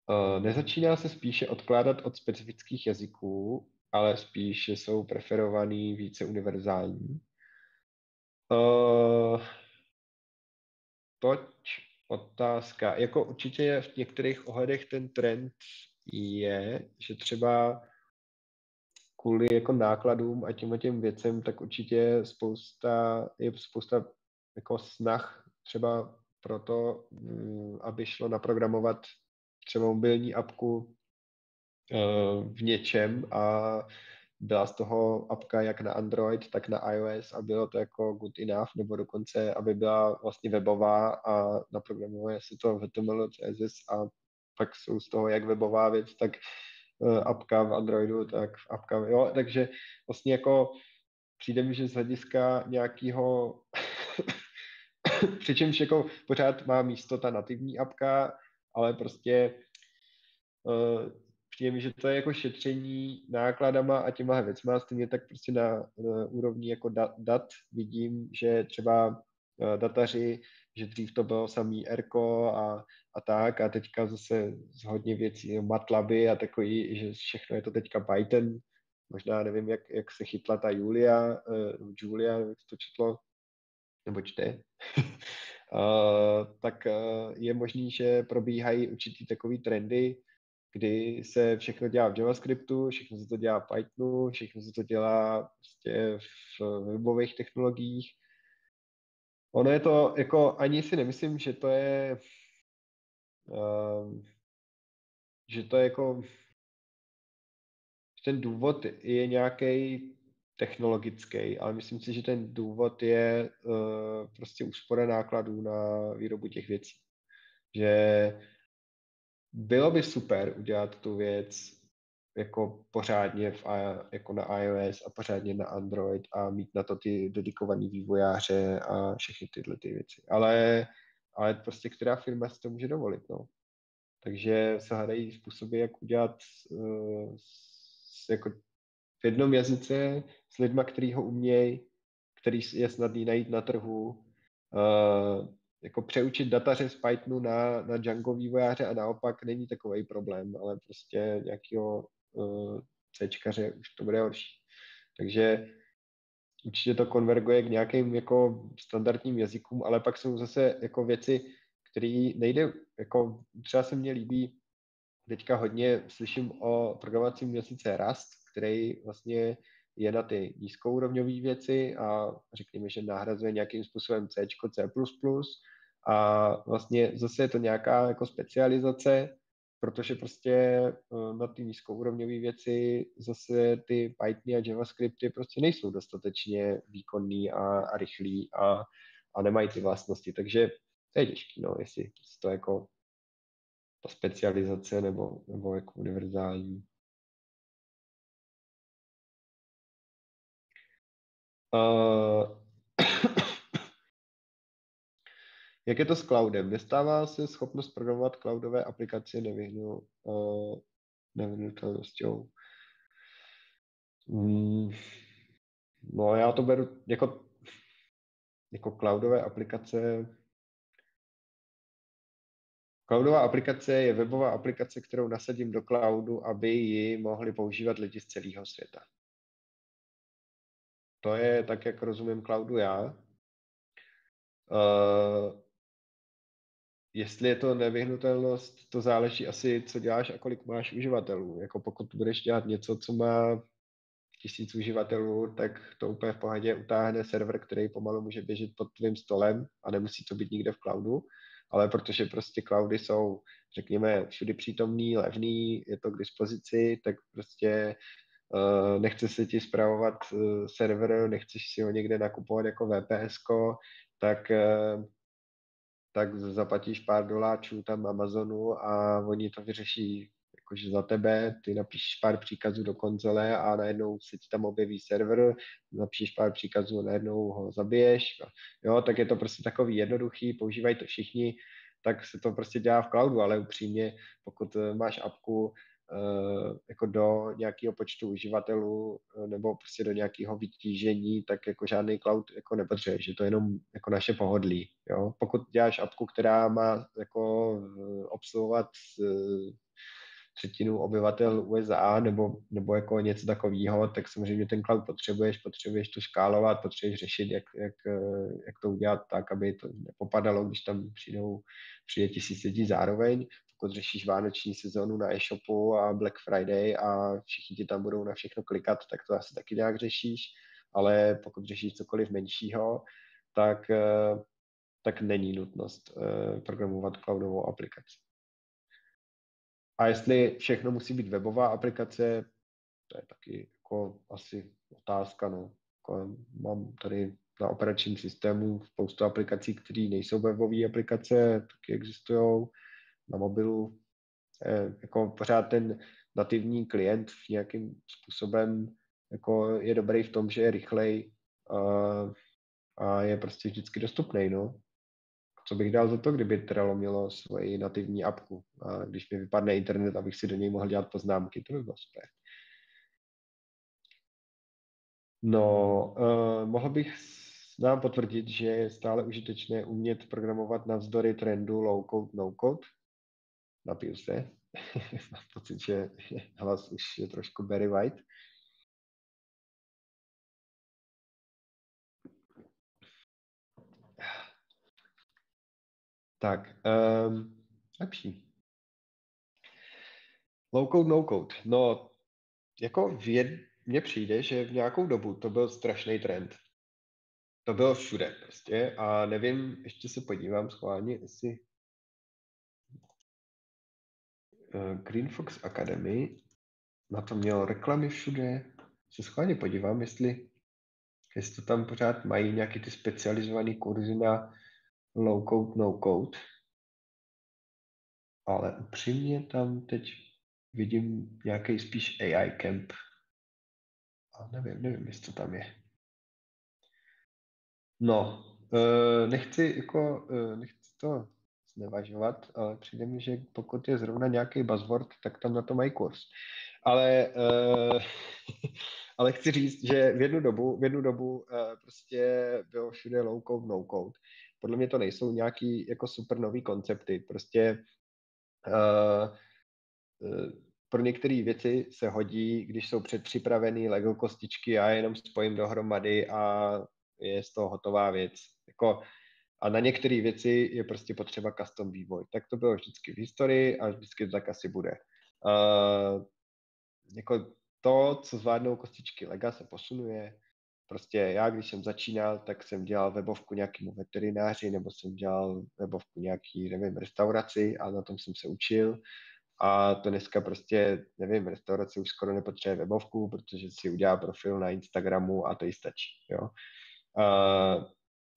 Uh, nezačíná se spíše odkládat od specifických jazyků, ale spíše jsou preferovaný více univerzální. Uh, toť otázka. Jako určitě v některých ohledech ten trend je, že třeba kvůli jako nákladům a těm těm věcem, tak určitě spousta, je spousta jako snah třeba proto, mm, aby šlo naprogramovat třeba mobilní apku uh, v něčem a byla z toho apka jak na Android, tak na iOS a bylo to jako good enough, nebo dokonce, aby byla vlastně webová a naprogramuje si to v HTML, CSS a pak jsou z toho jak webová věc, tak uh, apka v Androidu, tak apka, jo, takže vlastně jako přijde mi, že z hlediska nějakého přičemž jako pořád má místo ta nativní apka, ale prostě uh, přijde mi, že to je jako šetření nákladama a těma věcma, stejně tak prostě na, na úrovni jako dat, dat vidím, že třeba uh, dataři, že dřív to bylo samý Erko a, a tak a teďka zase z hodně věcí, Matlaby a takový, že všechno je to teďka Python, možná nevím, jak, jak se chytla ta Julia, uh, Julia, jak to četlo, nebo čte, uh, tak uh, je možný, že probíhají určitý takový trendy, kdy se všechno dělá v JavaScriptu, všechno se to dělá v Pythonu, všechno se to dělá prostě v webových technologiích. Ono je to, jako ani si nemyslím, že to je, uh, že to je jako, ten důvod je nějaký technologický, ale myslím si, že ten důvod je uh, prostě úspora nákladů na výrobu těch věcí. Že bylo by super udělat tu věc jako pořádně v, jako na iOS a pořádně na Android a mít na to ty dedikovaný vývojáře a všechny tyhle ty věci. Ale, ale prostě která firma si to může dovolit, no. Takže se hledají způsoby, jak udělat uh, s, jako v jednom jazyce s lidma, který ho umějí, který je snadný najít na trhu, uh, jako přeučit dataře z Pythonu na, na Django vývojáře a naopak není takový problém, ale prostě nějakého uh, Cčkaře už to bude horší. Takže určitě to konverguje k nějakým jako standardním jazykům, ale pak jsou zase jako věci, které nejde, jako třeba se mně líbí, teďka hodně slyším o programovacím jazyce Rust, který vlastně je na ty nízkourovňové věci a řekněme, že nahrazuje nějakým způsobem C, C++, a vlastně zase je to nějaká jako specializace, protože prostě eh, na ty nízkourovňové věci zase ty Pythony a JavaScripty prostě nejsou dostatečně výkonný a, a rychlý a, a nemají ty vlastnosti. Takže to je těžké, no, jestli to jako ta specializace nebo, nebo jako univerzální. Uh, Jak je to s cloudem? Nestává se schopnost programovat cloudové aplikace nevyhnu, uh. No já to beru jako, jako cloudové aplikace. Cloudová aplikace je webová aplikace, kterou nasadím do cloudu, aby ji mohli používat lidi z celého světa. To je tak, jak rozumím cloudu já. Uh, jestli je to nevyhnutelnost, to záleží asi, co děláš a kolik máš uživatelů. Jako pokud budeš dělat něco, co má tisíc uživatelů, tak to úplně v pohodě utáhne server, který pomalu může běžet pod tvým stolem a nemusí to být nikde v cloudu, ale protože prostě cloudy jsou, řekněme, všudy přítomný, levný, je to k dispozici, tak prostě nechce se ti zpravovat uh, server, nechceš si ho někde nakupovat jako VPS, tak uh, tak zaplatíš pár doláčů tam Amazonu a oni to vyřeší jakože za tebe, ty napíšeš pár příkazů do konzole a najednou se ti tam objeví server, napíšeš pár příkazů a najednou ho zabiješ. Jo, tak je to prostě takový jednoduchý, používají to všichni, tak se to prostě dělá v cloudu, ale upřímně, pokud máš apku, Eh, jako do nějakého počtu uživatelů eh, nebo prostě do nějakého vytížení, tak jako žádný cloud jako nepotřebuje, že to je jenom jako naše pohodlí. Jo? Pokud děláš apku, která má jako eh, obsluhovat třetinu obyvatel USA nebo, nebo jako něco takového, tak samozřejmě ten cloud potřebuješ, potřebuješ to škálovat, potřebuješ řešit, jak, jak, jak to udělat tak, aby to nepopadalo, když tam přijdou, přijde tisíc lidí zároveň. Pokud řešíš vánoční sezónu na e-shopu a Black Friday a všichni ti tam budou na všechno klikat, tak to asi taky nějak řešíš, ale pokud řešíš cokoliv menšího, tak, tak není nutnost eh, programovat cloudovou aplikaci. A jestli všechno musí být webová aplikace, to je taky jako asi otázka. No. Jako mám tady na operačním systému spoustu aplikací, které nejsou webové aplikace, taky existují na mobilu. Je, jako pořád ten nativní klient v nějakým způsobem jako je dobrý v tom, že je rychlej a, a je prostě vždycky dostupný. No. co bych dal za to, kdyby Trello mělo svoji nativní apku a když mi vypadne internet, abych si do něj mohl dělat poznámky, to by bylo super. No, uh, mohl bych nám potvrdit, že je stále užitečné umět programovat navzdory trendu low code, no code. Napiju se. Mám pocit, že hlas už je trošku Barry White. Tak, um, lepší. Low code, no code. No, jako věd, mně přijde, že v nějakou dobu to byl strašný trend. To bylo všude prostě a nevím, ještě se podívám schválně, jestli Green Fox Academy na to měl reklamy všude. Se schválně podívám, jestli, jestli to tam pořád mají nějaký ty specializované kurzy na low code, no code. Ale upřímně tam teď vidím nějaký spíš AI camp. A nevím, nevím, jestli to tam je. No, uh, nechci jako, uh, nechci to znevažovat, ale přijde mi, že pokud je zrovna nějaký buzzword, tak tam na to mají kurz. Ale, uh, ale chci říct, že v jednu dobu, v jednu dobu uh, prostě bylo všude low code, no code podle mě to nejsou nějaký jako super nový koncepty. Prostě uh, pro některé věci se hodí, když jsou předpřipravené Lego kostičky a jenom spojím dohromady a je z toho hotová věc. Jako, a na některé věci je prostě potřeba custom vývoj. Tak to bylo vždycky v historii a vždycky to tak asi bude. Uh, jako to, co zvládnou kostičky Lega, se posunuje. Prostě já, když jsem začínal, tak jsem dělal webovku nějakému veterináři, nebo jsem dělal webovku nějaký, nevím, restauraci a na tom jsem se učil. A to dneska prostě, nevím, restaurace už skoro nepotřebuje webovku, protože si udělá profil na Instagramu a to jí stačí, jo. Uh,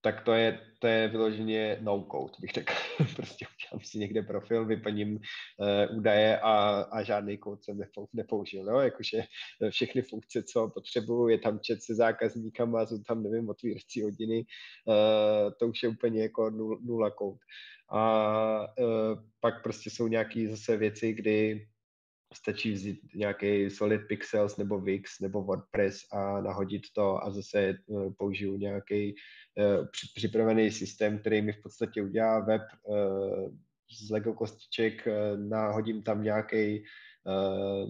tak to je, to je vyloženě no code, bych řekl. prostě udělám si někde profil, vyplním uh, údaje a, a žádný kód jsem nepoužil. Jo? Jakože všechny funkce, co potřebuju, je tam chat se zákazníkama, jsou tam, nevím, otvírací hodiny, uh, to už je úplně jako nul, nula kód. A uh, pak prostě jsou nějaké zase věci, kdy stačí vzít nějaký Solid Pixels nebo Wix nebo WordPress a nahodit to a zase uh, použiju nějaký uh, připravený systém, který mi v podstatě udělá web uh, z Lego kostiček, nahodím tam nějaký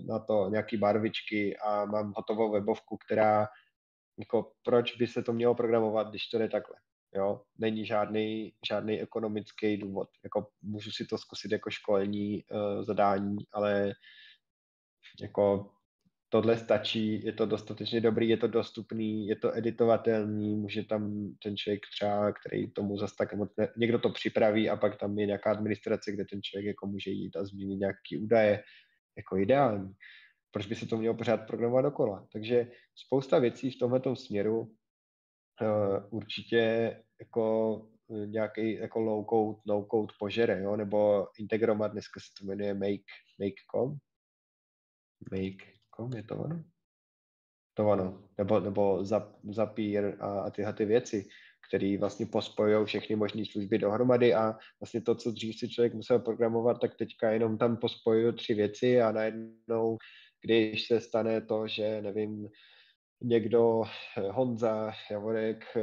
na to nějaký barvičky a mám hotovou webovku, která jako proč by se to mělo programovat, když to jde takhle. Jo, není žádný, žádný ekonomický důvod. Jako můžu si to zkusit jako školení uh, zadání, ale jako tohle stačí, je to dostatečně dobrý, je to dostupný, je to editovatelný, může tam ten člověk třeba, který tomu zase tak moc ne, někdo to připraví a pak tam je nějaká administrace, kde ten člověk jako může jít a změnit nějaké údaje, jako ideální. Proč by se to mělo pořád programovat dokola? Takže spousta věcí v tomhle směru uh, určitě jako nějaký jako low code, no code požere, jo? nebo integrovat, dneska se to jmenuje make, make.com, Make.com, je to ono? Nebo, nebo Zapier a, a tyhle ty věci, které vlastně pospojují všechny možné služby dohromady a vlastně to, co dřív si člověk musel programovat, tak teďka jenom tam pospojují tři věci a najednou, když se stane to, že nevím, někdo, eh, Honza Javorek, eh,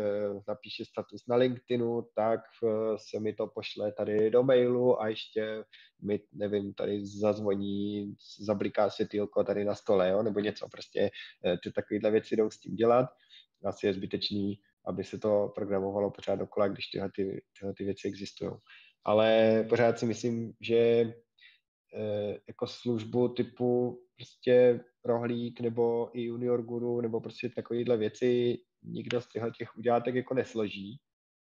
napíše status na LinkedInu, tak eh, se mi to pošle tady do mailu a ještě mi, nevím, tady zazvoní, zabliká světýlko tady na stole, jo, nebo něco, prostě ty takovéhle věci jdou s tím dělat. Asi je zbytečný, aby se to programovalo pořád dokola, když tyhle, ty, tyhle ty věci existují. Ale pořád si myslím, že jako službu typu prostě rohlík nebo i junior guru nebo prostě takovéhle věci nikdo z těchto těch udělátek jako nesloží.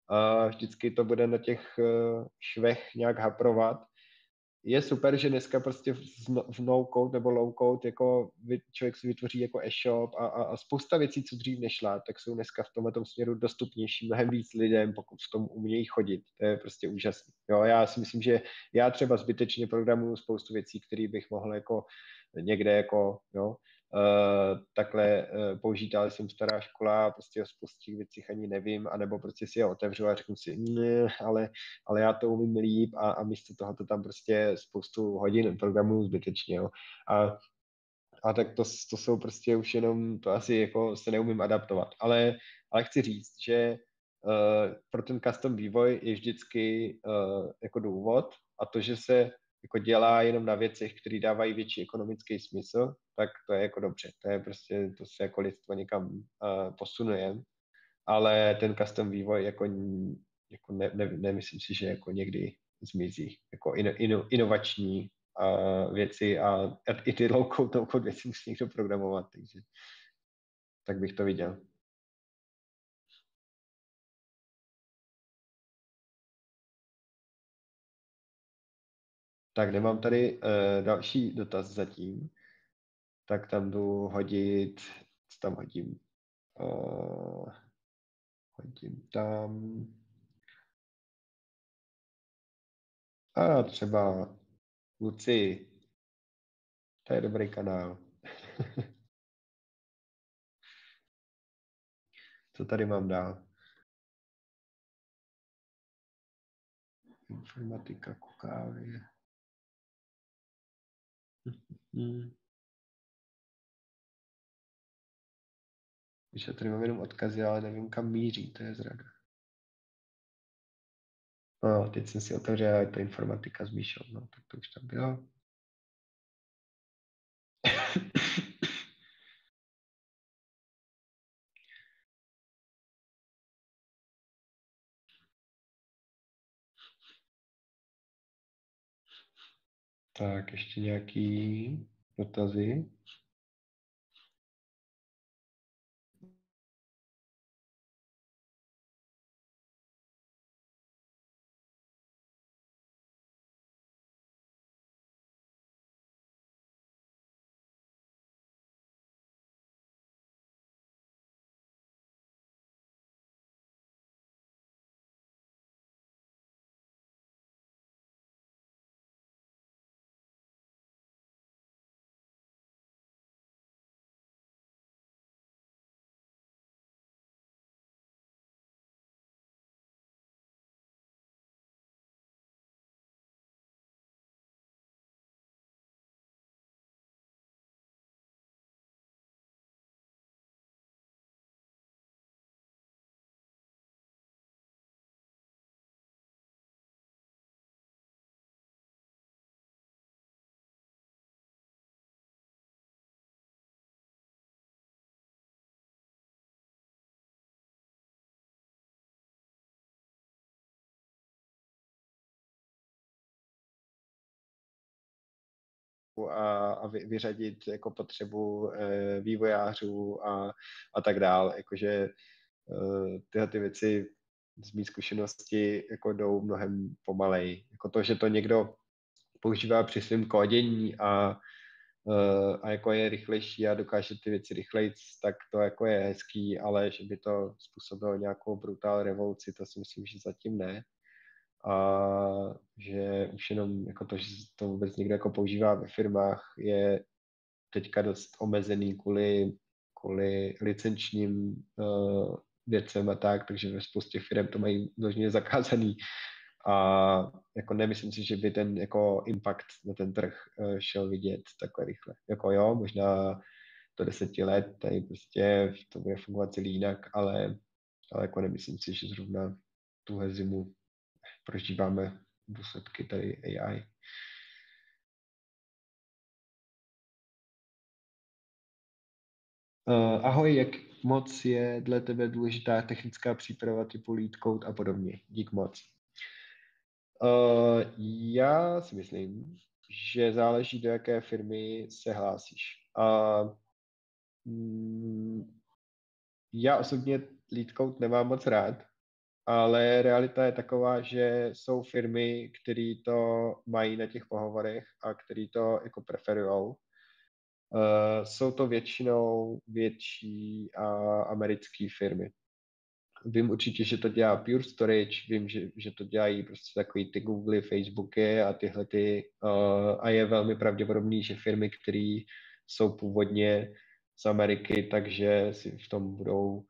A vždycky to bude na těch eh, švech nějak haprovat je super, že dneska prostě v no code nebo low code jako člověk si vytvoří jako e-shop a, a, a spousta věcí, co dřív nešla, tak jsou dneska v tomhle směru dostupnější mnohem víc lidem, pokud v tom umějí chodit. To je prostě úžasné. Já si myslím, že já třeba zbytečně programuju spoustu věcí, které bych mohl jako někde jako, jo, takhle uh, použít, ale jsem stará škola, prostě o spoustě věcí ani nevím, anebo prostě si je otevřu a řeknu si, ne, ale, ale já to umím líp a, a místo toho to tam prostě spoustu hodin programu zbytečně, jo. A a tak to, to jsou prostě už jenom, to asi jako se neumím adaptovat. Ale, ale chci říct, že uh, pro ten custom vývoj je vždycky uh, jako důvod a to, že se jako dělá jenom na věcech, které dávají větší ekonomický smysl, tak to je jako dobře. To je prostě, to se jako lidstvo někam uh, posunuje, ale ten custom vývoj jako, jako ne, ne, nemyslím si, že jako někdy zmizí. Jako ino, ino, inovační uh, věci a, a i ty low code, no code věci musí někdo programovat, takže tak bych to viděl. Tak nemám tady uh, další dotaz zatím, tak tam jdu hodit, co tam hodím? Uh, hodím tam. A třeba kluci, to je dobrý kanál. co tady mám dál? Informatika ku kávě. Hmm. Já tady mám jenom odkazy, ale nevím, kam míří, to je zrada. No, teď jsem si otevřel, je to informatika s Míšou, no, tak to už tam bylo. Tak, ještě nějaký dotazy? A, a vyřadit jako potřebu e, vývojářů a, a tak dál. Jakože e, tyhle ty věci z mý zkušenosti jako jdou mnohem pomalej. Jako to, že to někdo používá při svém kódění a, e, a jako je rychlejší a dokáže ty věci rychleji, tak to jako je hezký, ale že by to způsobilo nějakou brutál revoluci, to si myslím, že zatím ne a že už jenom jako to, že to vůbec někdo jako používá ve firmách, je teďka dost omezený kvůli, kvůli licenčním uh, věcem a tak, takže ve spoustě firm to mají množně zakázaný a jako nemyslím si, že by ten jako impact na ten trh uh, šel vidět takhle rychle. Jako jo, možná to deseti let, tady prostě to bude fungovat celý jinak, ale, ale jako nemyslím si, že zrovna tuhle zimu prožíváme důsledky tady AI. Uh, eh, ahoj, jak moc je dle tebe důležitá technická příprava typu lead code a podobně? Dík moc. Uh, já si myslím, že záleží, do jaké firmy se hlásíš. Uh, mm, já osobně lead code nemám moc rád, ale realita je taková, že jsou firmy, které to mají na těch pohovorech a které to jako preferujou. Uh, jsou to většinou větší uh, americké firmy. Vím určitě, že to dělá Pure Storage, vím, že, že to dělají prostě takový ty Google, Facebooky a tyhle ty, uh, a je velmi pravděpodobný, že firmy, které jsou původně z Ameriky, takže si v tom budou,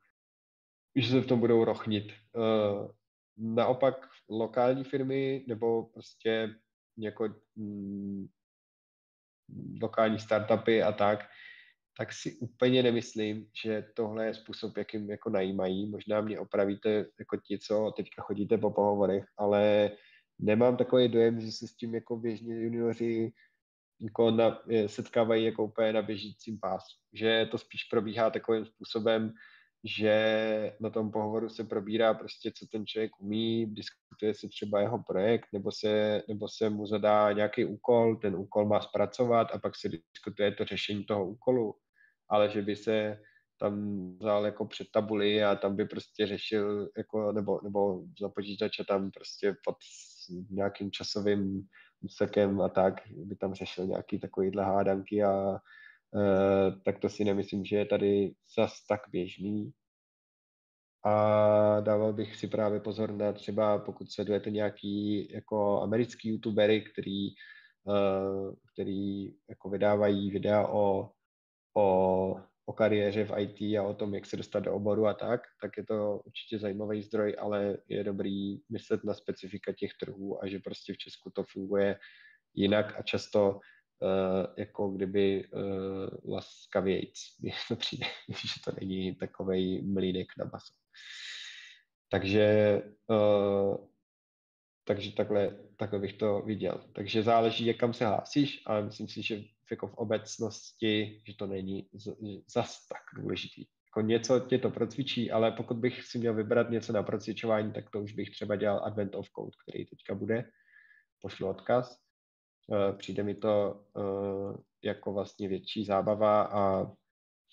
že se v tom budou rochnit. Uh, naopak lokální firmy nebo prostě jako mm, lokální startupy a tak, tak si úplně nemyslím, že tohle je způsob, jakým jako najímají. Možná mě opravíte jako ti, co teďka chodíte po pohovorech, ale nemám takový dojem, že se s tím jako běžně junioři jako na, setkávají jako úplně na běžícím pásu. Že to spíš probíhá takovým způsobem, že na tom pohovoru se probírá prostě, co ten člověk umí, diskutuje se třeba jeho projekt, nebo se, nebo se mu zadá nějaký úkol, ten úkol má zpracovat a pak se diskutuje to řešení toho úkolu, ale že by se tam vzal jako před tabuli a tam by prostě řešil, jako, nebo, nebo za počítač a tam prostě pod nějakým časovým úsekem a tak, by tam řešil nějaký takovýhle hádanky a tak to si nemyslím, že je tady zas tak běžný. A dával bych si právě pozor na třeba, pokud sledujete nějaký jako americký youtubery, který, e, který jako vydávají videa o, o o kariéře v IT a o tom, jak se dostat do oboru a tak, tak je to určitě zajímavý zdroj, ale je dobrý myslet na specifika těch trhů a že prostě v Česku to funguje jinak a často jako kdyby uh, laskavějc. Mně to přijde, že to není takový mlínek na maso. Takže uh, takže takhle, takhle bych to viděl. Takže záleží, jak kam se hlásíš, ale myslím si, že jako v obecnosti, že to není zas tak důležitý. Jako něco tě to procvičí, ale pokud bych si měl vybrat něco na procvičování, tak to už bych třeba dělal Advent of Code, který teďka bude. Pošlu odkaz. Eh, přijde mi to eh, jako vlastně větší zábava a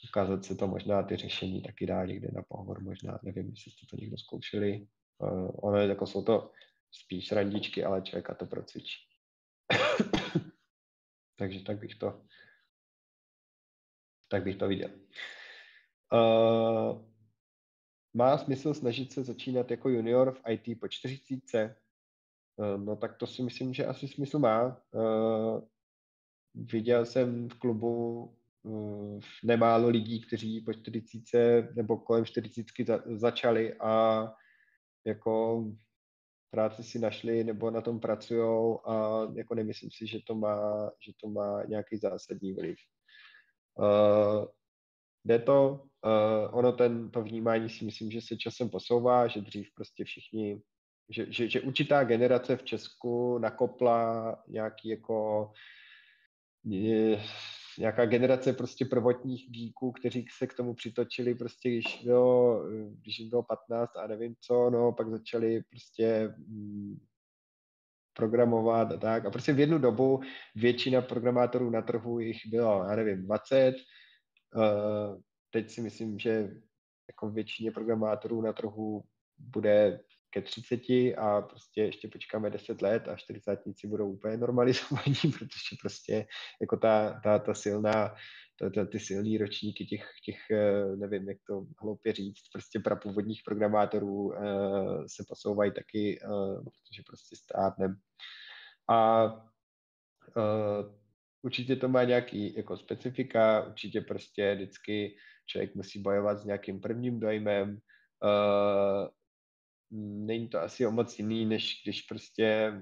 ukázat se to možná ty řešení taky dá někde na pohovor, možná, nevím, jestli jste to někdo zkoušeli. Uh, ono jako jsou to spíš randičky, ale člověka to procvičí. Takže tak bych to tak bych to viděl. Uh, má smysl snažit se začínat jako junior v IT po 40? Uh, no tak to si myslím, že asi smysl má. Uh, viděl jsem v klubu uh, nemálo lidí, kteří po 40 nebo kolem 40 za, začali a jako práci si našli nebo na tom pracují a jako nemyslím si, že to má, že to má nějaký zásadní vliv. Uh, jde to, uh, ono ten, to vnímání si myslím, že se časem posouvá, že dřív prostě všichni, že, že, že určitá generace v Česku nakopla nějaký jako nějaká generace prostě prvotních geeků, kteří se k tomu přitočili prostě, když bylo, když jim bylo 15 a nevím co, no, pak začali prostě mm, programovat a tak. A prostě v jednu dobu většina programátorů na trhu jich bylo, já nevím, 20. Uh, eh, teď si myslím, že jako většině programátorů na trhu bude ke 30 a prostě ještě počkáme 10 let a 40 budou úplně normalizovaní, protože prostě jako ta, ta, ta silná, ta, ta, ty silný ročníky těch, těch, eh, nevím, jak to hloupě říct, prostě prapůvodních programátorů uh, se posouvají taky, uh, protože prostě stárnem. A určitě to má nějaký jako specifika, určitě prostě vždycky člověk musí bojovat s nějakým prvním dojmem, není to asi o moc jiný, než když prostě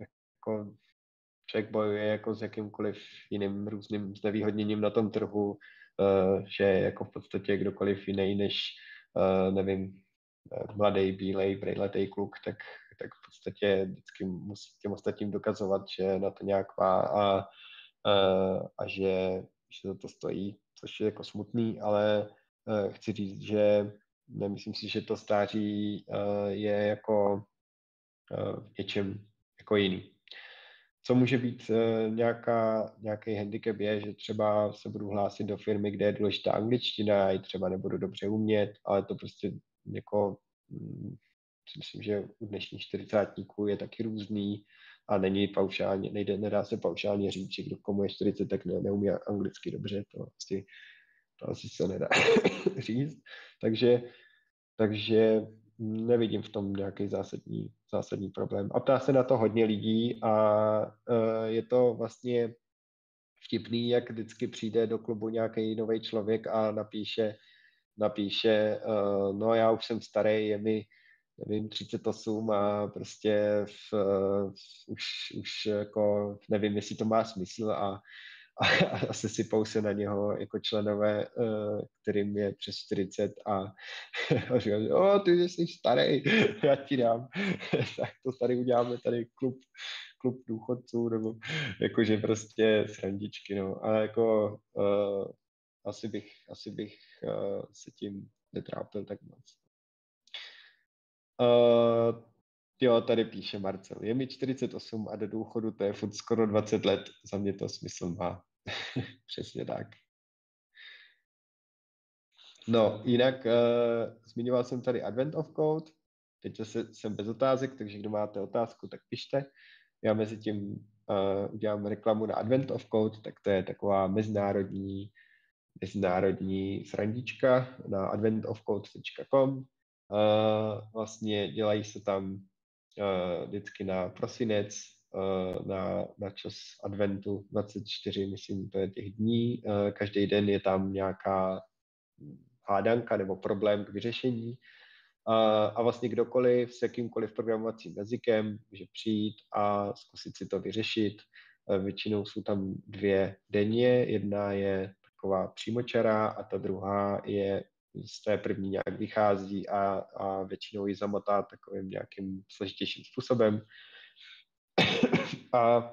jako člověk bojuje jako s jakýmkoliv jiným různým znevýhodněním na tom trhu, uh, že jako v podstatě kdokoliv jiný než, uh, nevím, uh, mladý, bílej, brejletý kluk, tak, tak v podstatě vždycky musí těm ostatním dokazovat, že na to nějak má a, uh, a že, že za to stojí, což je jako smutný, ale chci říct, že nemyslím si, že to stáří uh, je jako uh, něčem jako jiný. Co může být uh, nějaká, nějaký handicap je, že třeba se budu hlásit do firmy, kde je důležitá angličtina, já ji třeba nebudu dobře umět, ale to prostě jako um, myslím, že u dnešních čtyřicátníků je taky různý a není paušálně, nejde, nedá se paušálně říct, že kdo komu je 40, tak ne, neumí anglicky dobře, to asi to asi se nedá říct. Takže, takže nevidím v tom nějaký zásadní, zásadní problém. A ptá se na to hodně lidí a uh, je to vlastně vtipný, jak vždycky přijde do klubu nějaký nový člověk a napíše, napíše, uh, no já už jsem starý, je mi, nevím, 38 a prostě v, v, už, už jako nevím, jestli to má smysl a, a, a sypou se na něho jako členové, uh, kterým je přes 40 a, a říkají, o, ty jsi starý, já ti dám, tak to tady uděláme tady klub, klub důchodců, nebo jakože prostě srandičky, no, ale jako uh, asi bych, asi bych uh, se tím netrápil tak moc. Uh, jo, tady píše Marcel. Je mi 48 a do důchodu to je furt skoro 20 let. Za mě to smysl má. Přesně tak. No, jinak uh, zmiňoval jsem tady Advent of Code. Teď zase jsem bez otázek, takže kdo máte otázku, tak pište. Já mezi tím uh, udělám reklamu na Advent of Code, tak to je taková mezinárodní, mezinárodní srandička na adventofcode.com Uh, vlastně dělají se tam uh, vždycky na prosinec, uh, na, na čas adventu 24, myslím, to je těch dní. Uh, každý den je tam nějaká hádanka nebo problém k vyřešení. A vlastně kdokoliv s jakýmkoliv programovacím jazykem může přijít a zkusit si to vyřešit. Většinou jsou tam dvě denně, jedna je taková přímočará a ta druhá je z té první nějak vychází a, a většinou ji zamotá takovým nějakým složitějším způsobem. a,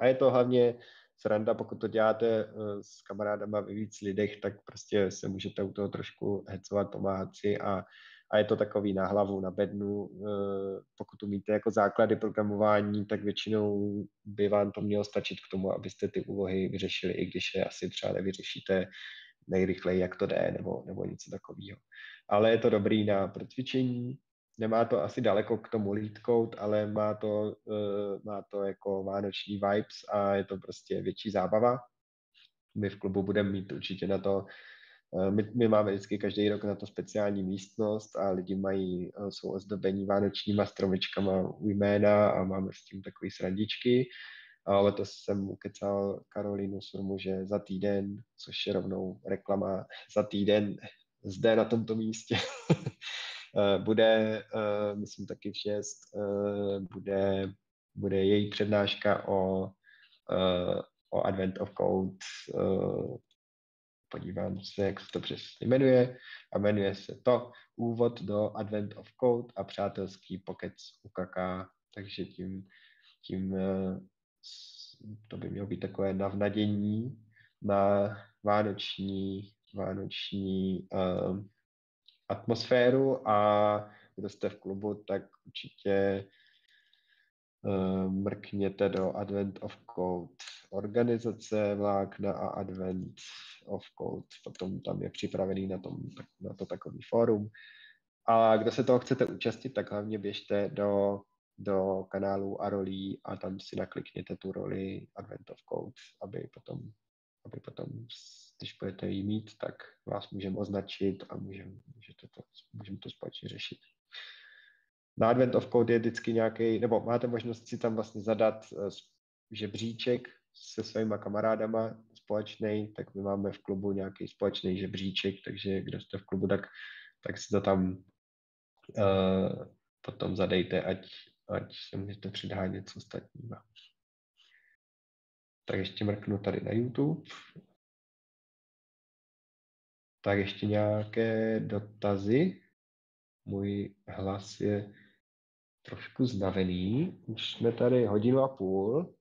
a je to hlavně sranda, pokud to děláte eh, s kamarádama ve víc lidech, tak prostě se můžete u toho trošku hecovat, pomáhat si a, a je to takový na hlavu, na bednu. Eh, pokud umíte jako základy programování, tak většinou by vám to mělo stačit k tomu, abyste ty úlohy vyřešili, i když je asi třeba nevyřešíte nejrychleji, jak to jde, nebo, nebo něco takového. Ale je to dobrý na procvičení, nemá to asi daleko k tomu lead code, ale má to, uh, má to jako vánoční vibes a je to prostě větší zábava. My v klubu budeme mít určitě na to, uh, my, my máme vždycky každý rok na to speciální místnost a lidi mají, uh, jsou ozdobení vánočníma stromečkama u jména a máme s tím takové srandičky a letos jsem ukecal Karolínu Surmu, že za týden, což je rovnou reklama, za týden zde na tomto místě eh, bude, eh, myslím taky v 6, eh, bude, bude její přednáška o, o Advent of Code. Podívám se, jak se to přesně jmenuje. A jmenuje se to Úvod do Advent of Code a přátelský pokec u kaká. Takže tím, tím to by mělo být takové navnadění na vánoční, vánoční uh, atmosféru a kdo jste v klubu, tak určitě uh, mrkněte do Advent of Code organizace Vlákna a Advent of Code. Potom tam je připravený na, tom, na to takový fórum. A kdo se toho chcete účastnit, tak hlavně běžte do do kanálu a rolí a tam si naklikněte tu roli Advent of Code, aby potom, aby potom když budete jí mít, tak vás můžeme označit a můžeme, to, můžeme to společně řešit. Na Advent of Code je vždycky nějaký, nebo máte možnost si tam vlastně zadat uh, žebříček se svýma kamarádama společný, tak my máme v klubu nějaký společný žebříček, takže kdo jste v klubu, tak, tak si to tam uh, potom zadejte, ať, ať se můžete předhánět s ostatníma. Tak ještě mrknu tady na YouTube. Tak ještě nějaké dotazy. Můj hlas je trošku znavený. Už jsme tady hodinu a půl.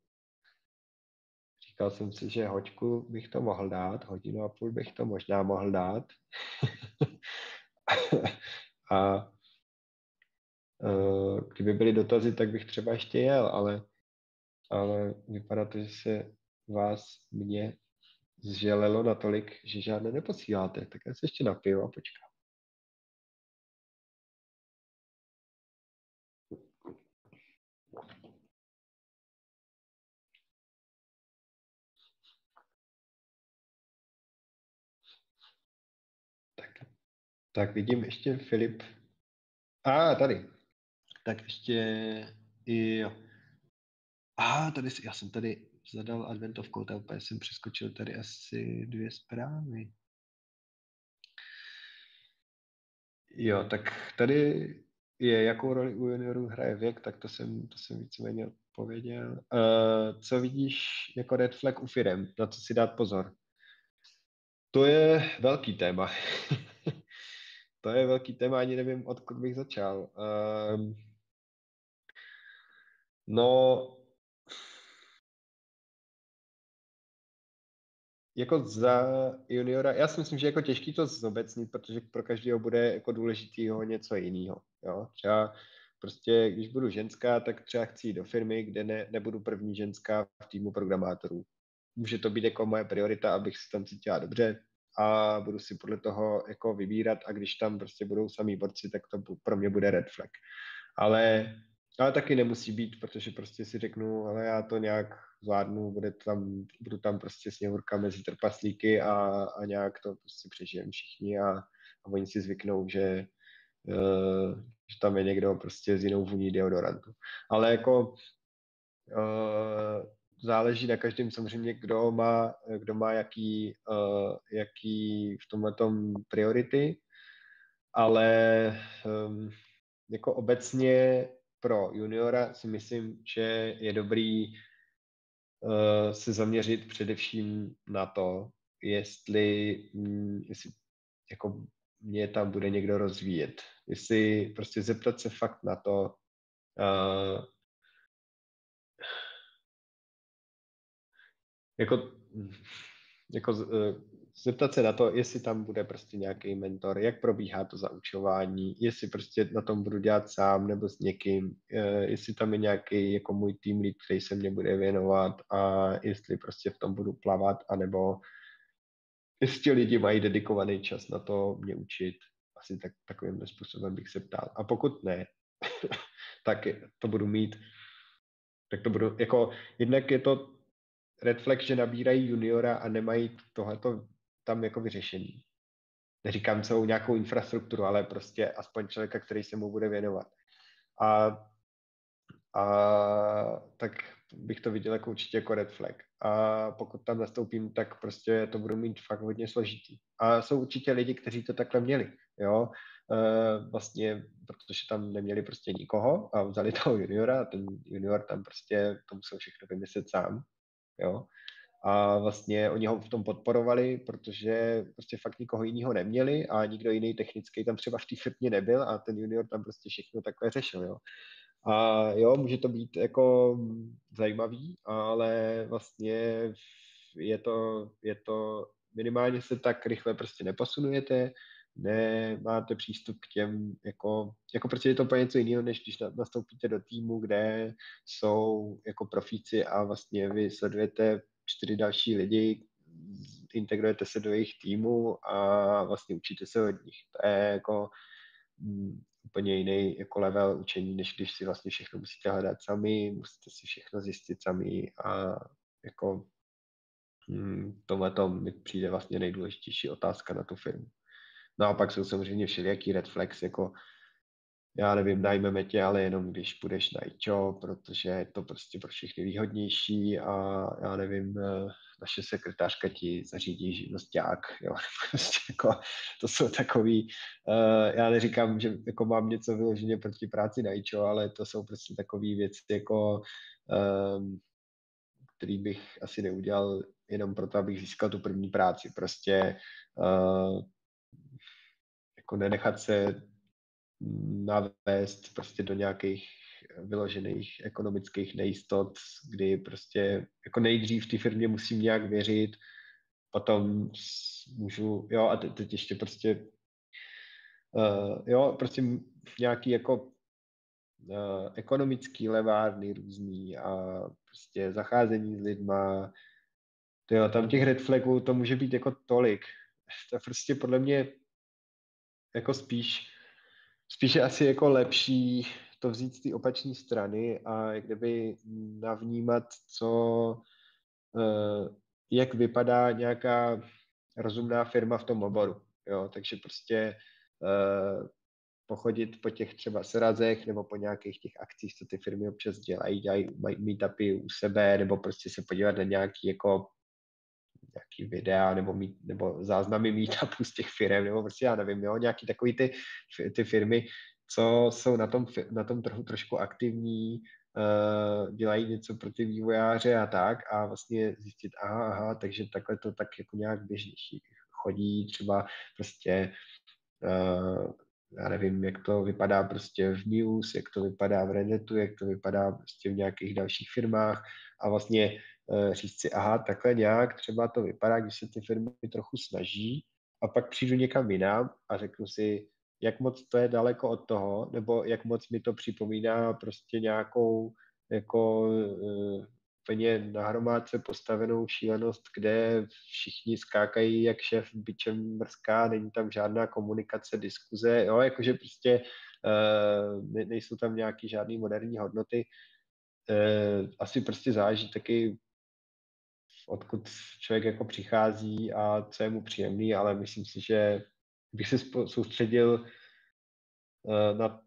Říkal jsem si, že hoďku bych to mohl dát, hodinu a půl bych to možná mohl dát. a kdyby byly dotazy, tak bych třeba ještě jel, ale, ale vypadá to, že se vás mě zželelo natolik, že žádné neposíláte. Tak já se ještě napiju a počkám. Tak, tak vidím ještě Filip. A, ah, tady tak ještě i... A ah, tady, já jsem tady zadal adventovkou, tam úplně jsem přeskočil tady asi dvě zprávy. Jo, tak tady je, jakou roli u juniorů hraje věk, tak to jsem, to jsem víceméně odpověděl. Uh, co vidíš jako red flag u firem, na co si dát pozor? To je velký téma. to je velký téma, ani nevím, odkud bych začal. Uh, no, jako za juniora, já si myslím, že jako těžký to zobecnit, protože pro každého bude jako důležitýho něco jiného. Jo? Třeba prostě, když budu ženská, tak třeba chci jít do firmy, kde ne, nebudu první ženská v týmu programátorů. Může to být jako moje priorita, abych se tam cítila dobře a budu si podle toho jako vybírat a když tam prostě budou samý borci, tak to pro mě bude red flag. Ale ale taky nemusí být, protože prostě si řeknu, ale já to nějak zvládnu, bude tam, budu tam prostě sněhurka mezi trpaslíky a, a nějak to prostě přežijeme všichni a, a oni si zvyknou, že, uh, že tam je někdo prostě s jinou vůní deodorantu. Ale jako uh, záleží na každém samozřejmě, kdo má, kdo má jaký, uh, jaký v tomhle priority, ale um, jako obecně pro juniora si myslím, že je dobrý uh, se zaměřit především na to, jestli, mm, jestli jako mě tam bude někdo rozvíjet. Jestli prostě zeptat se fakt na to, uh, jako jako uh, zeptat se na to, jestli tam bude prostě nějaký mentor, jak probíhá to zaučování, jestli prostě na tom budu dělat sám nebo s někým, uh, jestli tam je nějaký jako můj tým lead, který se mě bude věnovat a jestli prostě v tom budu plavat, anebo jestli lidi mají dedikovaný čas na to mě učit. Asi tak, takovým způsobem bych se ptal. A pokud ne, tak to budu mít, tak to budu, jako jednak je to red flag, že nabírají juniora a nemají tohleto tam jako vyřešení. Neříkám celou nějakou infrastrukturu, ale prostě aspoň člověka, který se mu bude věnovat. A, a tak bych to viděl jako určitě jako red flag. A pokud tam nastoupím, tak prostě to budu mít fakt hodně složitý. A jsou určitě lidi, kteří to takhle měli, jo. E, vlastně, protože tam neměli prostě nikoho a vzali toho juniora a ten junior tam prostě to musel všechno vymyslet sám jo. A vlastně oni ho v tom podporovali, protože prostě fakt nikoho jiného neměli a nikdo jiný technický tam třeba v té firmě nebyl a ten junior tam prostě všechno takhle řešil, jo. A jo, může to být jako zajímavý, ale vlastně je to, je to minimálně se tak rychle prostě neposunujete, nemáte přístup k těm, jako, jako prostě je to úplně něco jiného, než když nastoupíte do týmu, kde jsou jako profíci a vlastně vy sledujete čtyři další lidi, integrujete se do jejich týmu a vlastně učíte se od nich. To je jako um, úplně jiný jako level učení, než když si vlastně všechno musíte hledat sami, musíte si všechno zjistit sami a jako tohle to mi přijde vlastně nejdůležitější otázka na tu firmu. No a pak jsou samozřejmě všelijaký red flags, jako já nevím, najmeme tě, ale jenom když půjdeš na IČO, protože je to prostě pro všechny výhodnější a já nevím, eh, naše sekretářka ti zařídí živnosták, jo, prostě jako, to jsou takový, uh, já neříkám, že jako mám něco vyloženě proti práci na IČO, ale to jsou prostě takové věci, jako um, který bych asi neudělal jenom proto, abych získal tu první práci. Prostě uh, jako nenechat se navést prostě do nějakých vyložených ekonomických nejistot, kdy prostě jako nejdřív v té firmě musím nějak věřit, potom můžu, jo a teď, teď ještě prostě uh, jo, prostě nějaký jako uh, ekonomický levárny různý a prostě zacházení s lidma, jo, tam těch red flagů to může být jako tolik. To prostě podle mě jako spíš, spíš je asi jako lepší to vzít z té opačné strany a jak kdyby navnímat, co, eh, jak vypadá nějaká rozumná firma v tom oboru. Jo, takže prostě eh, pochodit po těch třeba srazech nebo po nějakých těch akcích, co ty firmy občas dělají, dělají meetupy u sebe, nebo prostě se podívat na nějaký jako nějaký videa nebo, mít, nebo záznamy meetupů z těch firm, nebo prostě já nevím, jo, nějaký takový ty, ty firmy, co jsou na tom, na tom trhu trošku aktivní, uh, dělají něco pro ty vývojáře a tak a vlastně zjistit, aha, aha, takže takhle to tak jako nějak běžnější chodí, třeba prostě uh, já nevím, jak to vypadá prostě v News, jak to vypadá v Redditu, jak to vypadá prostě v nějakých dalších firmách a vlastně říct si, aha, takhle nějak třeba to vypadá, když se ty firmy trochu snaží a pak přijdu někam jinam a řeknu si, jak moc to je daleko od toho, nebo jak moc mi to připomíná prostě nějakou jako uh, úplně na hromádce postavenou šílenost, kde všichni skákají jak šéf byčem mrská, není tam žádná komunikace, diskuze, jo, jakože prostě uh, ne, nejsou tam nějaký žádný moderní hodnoty. Asi prostě záleží taky odkud člověk jako přichází a co je mu příjemný, ale myslím si, že bych se soustředil uh, na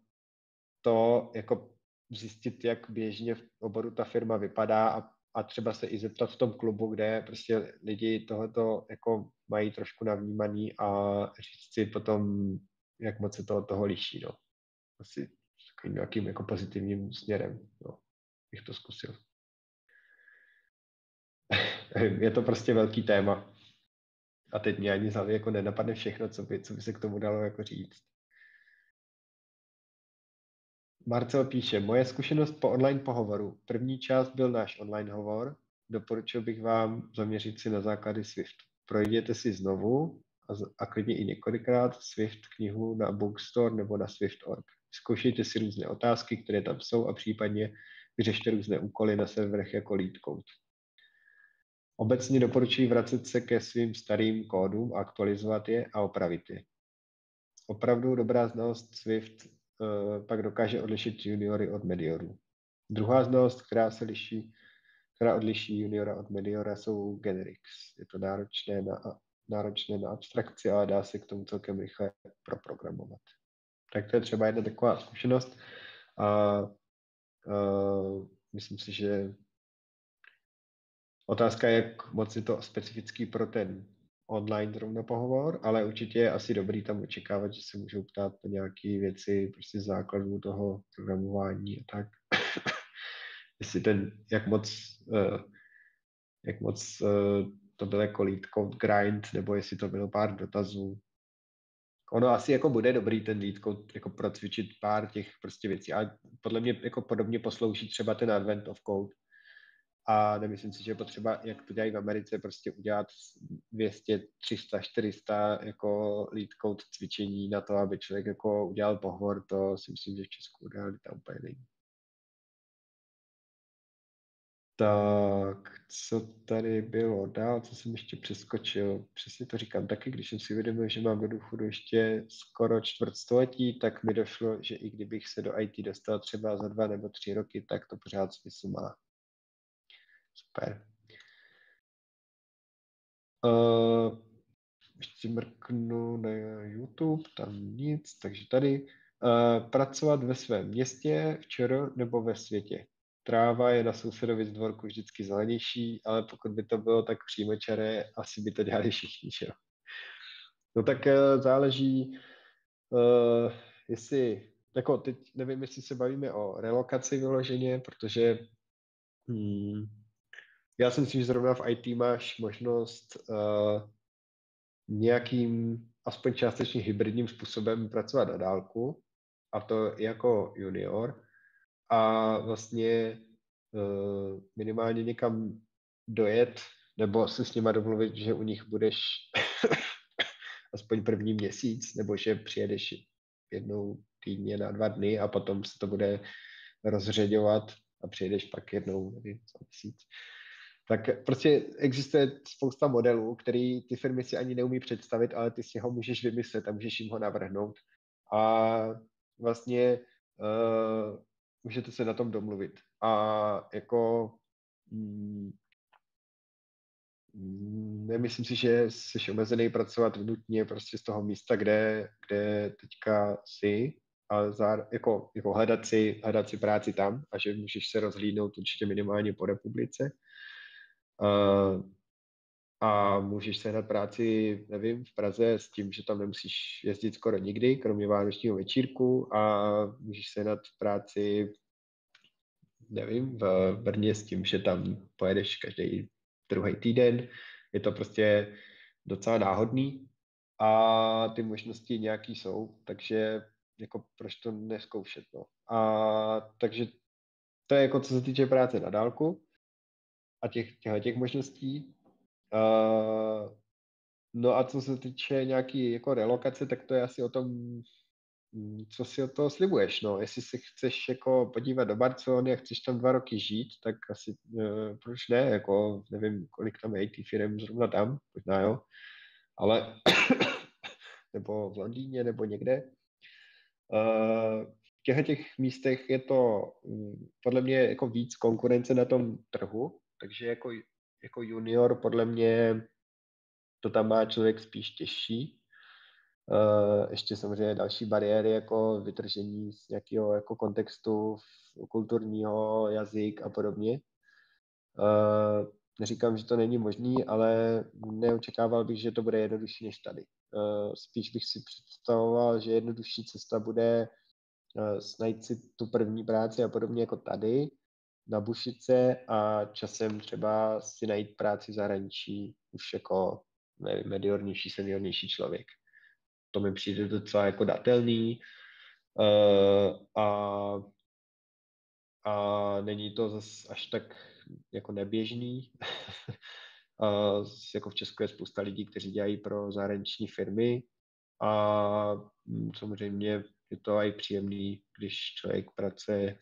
to, jako zjistit, jak běžně v oboru ta firma vypadá a, a třeba se i zeptat v tom klubu, kde prostě lidi tohoto jako mají trošku navnímaný a říct si potom, jak moc se to od toho liší, no. Asi takovým nějakým jako pozitivním směrem, no. Bych to zkusil. Je to prostě velký téma. A teď mě ani z jako nenapadne všechno, co by, co by se k tomu dalo jako říct. Marcel píše, moje zkušenost po online pohovoru. První část byl náš online hovor. Doporučil bych vám zaměřit si na základy SWIFT. Projděte si znovu a, a klidně i několikrát SWIFT knihu na Bookstore nebo na Swift.org. Zkoušejte si různé otázky, které tam jsou a případně vyřešte různé úkoly na serverech jako LeetCode. Obecně doporučuji vracet se ke svým starým kódům, aktualizovat je a opravit je. Opravdu dobrá znalost Swift uh, pak dokáže odlišit juniory od mediorů. Druhá znalost, která se liší, která odliší juniora od mediora, jsou generics. Je to náročné na, náročné na abstrakci, ale dá se k tomu celkem rychle proprogramovat. Tak to je třeba jedna taková zkušenost. A uh, myslím si, že otázka je, jak moc je to specifický pro ten online zrovna pohovor, ale určitě je asi dobrý tam očekávat, že se můžou ptát na nějaké věci prostě základů toho programování a tak. Jestli ten, jak moc, uh, jak moc uh, to byl jako lead code grind, nebo jestli to bylo pár dotazů. Ono asi jako bude dobrý ten lead code jako procvičit pár těch prostě věcí, ale podle mě jako podobně poslouží třeba ten advent of code, a nemyslím si, že je potřeba, jak to dělají v Americe, prostě udělat 200, 300, 400 jako lead code cvičení na to, aby člověk jako udělal pohovor, to si myslím, že v Česku realita úplně není. Tak, co tady bylo dál, co jsem ještě přeskočil? Přesně to říkám taky, když jsem si uvědomil, že mám do důchodu ještě skoro čtvrtstoletí, tak mi došlo, že i kdybych se do IT dostal třeba za dva nebo tři roky, tak to pořád smysl má. Super. Uh, ještě mrknu na YouTube, tam nic, takže tady uh, pracovat ve svém městě, včera nebo ve světě. Tráva je na sousedovi z dvorku vždycky zelenější, ale pokud by to bylo tak přímočaré, asi by to dělali všichni, že. No tak uh, záleží, uh, jestli, jako teď nevím, jestli se bavíme o relokaci vyloženě, protože hmm, já si myslím, že zrovna v IT máš možnost uh, nějakým, aspoň částečně hybridním způsobem pracovat na dálku, a to jako junior, a vlastně uh, minimálně někam dojet, nebo se s nima domluvit, že u nich budeš aspoň první měsíc, nebo že přijedeš jednou týdně na dva dny a potom se to bude rozředovat a přijedeš pak jednou nevím, za měsíc. Tak prostě existuje spousta modelů, který ty firmy si ani neumí představit, ale ty si ho můžeš vymyslet a můžeš jim ho navrhnout. A vlastně uh, můžete se na tom domluvit. A jako mm, nemyslím si, že jsi omezený pracovat nutně prostě z toho místa, kde, kde teďka jsi, a zá, jako, jako hledat, si, hledat si práci tam a že můžeš se rozhlídnout určitě minimálně po republice. Uh, a můžeš sehnat práci, nevím, v Praze s tím, že tam nemusíš jezdit skoro nikdy, kromě vánočního večírku a můžeš sehnat práci, nevím, v Brně s tím, že tam pojedeš každý druhý týden. Je to prostě docela náhodný a ty možnosti nějaký jsou, takže jako proč to neskoušet, no. A takže to je jako co se týče práce na dálku a těch, těch, těch možností. Uh, no a co se týče nějaký jako relokace, tak to je asi o tom, mm, co si od toho slibuješ, no. Jestli si chceš jako podívat do Barcelony a chceš tam dva roky žít, tak asi uh, proč ne, jako nevím, kolik tam je IT firm zrovna tam, možná jo, ale nebo v Londýně, nebo někde. Uh, v těch místech je to um, podle mě jako víc konkurence na tom trhu, takže jako jako junior podle mě to tam má člověk spíš těžší. Uh, ještě samozřejmě další bariéry jako vytržení z nějakého jako kontextu kulturního, jazyk a podobně. Uh, neříkám, že to není možný, ale neočekával bych, že to bude jednodušší než tady. Uh, spíš bych si představoval, že jednodušší cesta bude najít si tu první práci a podobně jako tady, na bušice a časem třeba si najít práci zahraničí už jako nevím, mediornější, seniornější člověk. To mi přijde docela jako datelný uh, a, a není to zas až tak jako neběžný. uh, jako v Česku je spousta lidí, kteří dělají pro zahraniční firmy a hm, samozřejmě je to i příjemný, když člověk pracuje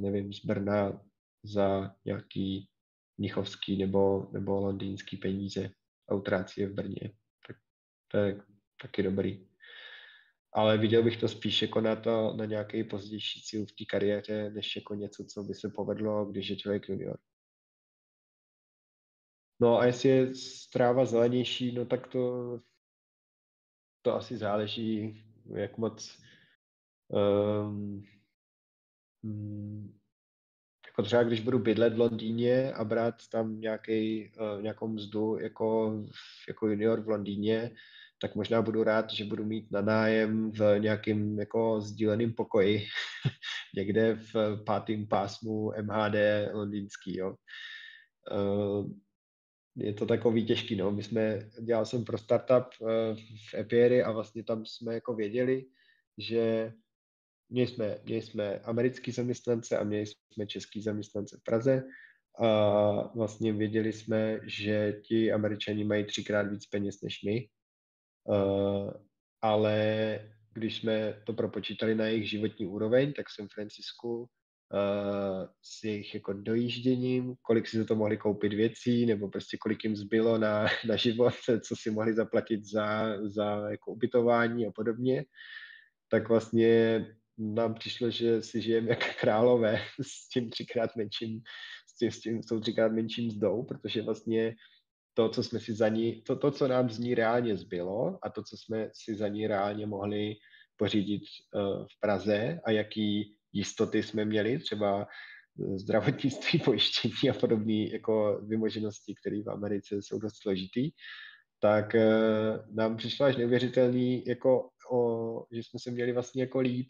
nevím, z Brna za nějaký mnichovský nebo, nebo londýnský peníze a utrácí je v Brně. Tak to je taky dobrý. Ale viděl bych to spíš jako na, to, na nějaký pozdější cíl v té kariéře, než jako něco, co by se povedlo, když je člověk junior. No a jestli je stráva zelenější, no tak to, to asi záleží, jak moc um, jako třeba když budu bydlet v Londýně a brát tam nějaký, uh, nějakou mzdu jako, jako junior v Londýně, tak možná budu rád, že budu mít na nájem v nějakém jako sdíleném pokoji někde v pátém pásmu MHD londýnský, jo. Uh, je to takový těžký, no. My jsme, dělal jsem pro startup uh, v Epieri a vlastně tam jsme jako věděli, že Měli jsme, měli jsme americký zaměstnance a měli jsme český zaměstnance v Praze. A vlastně věděli jsme, že ti američani mají třikrát víc peněz než my, uh, ale když jsme to propočítali na jejich životní úroveň, tak San Francisku uh, s jejich jako dojížděním, kolik si za to mohli koupit věcí, nebo prostě kolik jim zbylo na, na život, co si mohli zaplatit za, za jako ubytování a podobně, tak vlastně nám přišlo, že si žijeme jako králové s tím třikrát menším, s, tím, s, tím, s tou třikrát menším mzdou, protože vlastně to, co jsme si za ní, to, to, co nám z ní reálně zbylo a to, co jsme si za ní reálně mohli pořídit uh, v Praze a jaký jistoty jsme měli, třeba zdravotnictví, pojištění a podobné jako vymoženosti, které v Americe jsou dost složitý, tak uh, nám přišlo až neuvěřitelný, jako o, že jsme se měli vlastně jako líp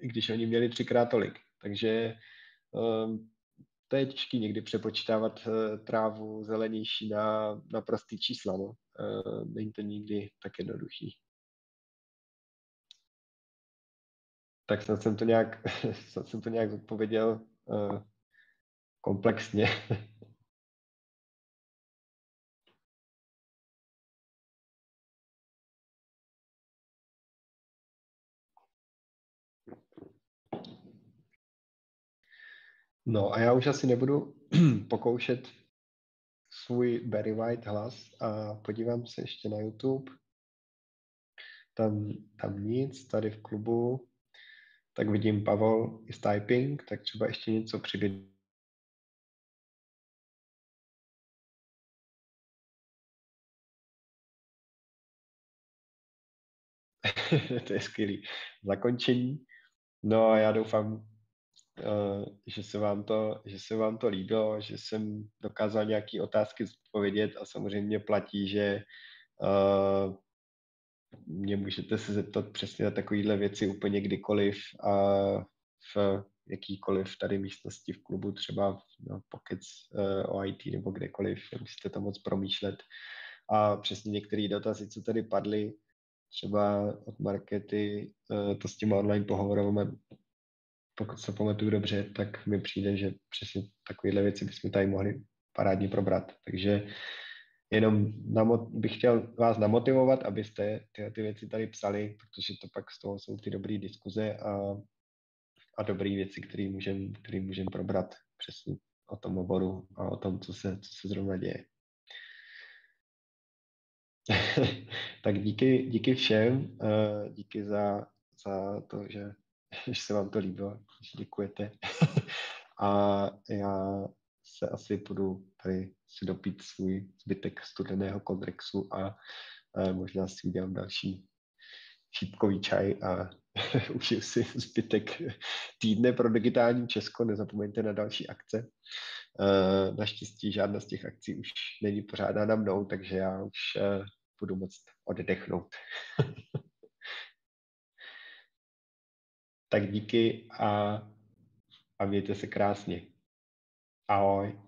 i když oni měli třikrát tolik. Takže uh, to je těžké někdy přepočítávat uh, trávu zelenější na, na prostý čísla. No. Uh, není to nikdy tak jednoduchý. Tak snad jsem to nějak, snad jsem to nějak odpověděl komplexně. No a já už asi nebudu pokoušet svůj Barry White hlas a podívám se ještě na YouTube. Tam, tam nic, tady v klubu, tak vidím Pavel is typing, tak třeba ještě něco přibyt. to je skvělý zakončení. No a já doufám, že se, vám to, že se vám to líbilo, že jsem dokázal nějaké otázky zodpovědět a samozřejmě platí, že uh, mě můžete se zeptat přesně na takovéhle věci úplně kdykoliv a v jakýkoliv tady místnosti v klubu, třeba no, Pockets uh, o IT nebo kdekoliv, musíte to moc promýšlet. A přesně některé dotazy, co tady padly, třeba od Markety, to s těma online pohovorami, pokud se pamatuju dobře, tak mi přijde, že přesně takovéhle věci bychom tady mohli parádně probrat. Takže jenom namot, bych chtěl vás namotivovat, abyste tyhle ty věci tady psali, protože to pak z toho jsou ty dobré diskuze a, a dobré věci, které můžeme můžem probrat přesně o tom oboru a o tom, co se, co se zrovna děje. tak díky, díky všem, uh, díky za, za to, že, že se vám to líbilo, že děkujete. a já se asi budu tady si dopít svůj zbytek studeného konrexu a možná si udělám další šípkový čaj a užiju si zbytek týdne pro digitální Česko. Nezapomeňte na další akce. Uh, naštěstí žádná z těch akcí už není pořádána mnou, takže já už uh, budu moct oddechnout. Tak díky a, a mějte se krásně. Ahoj.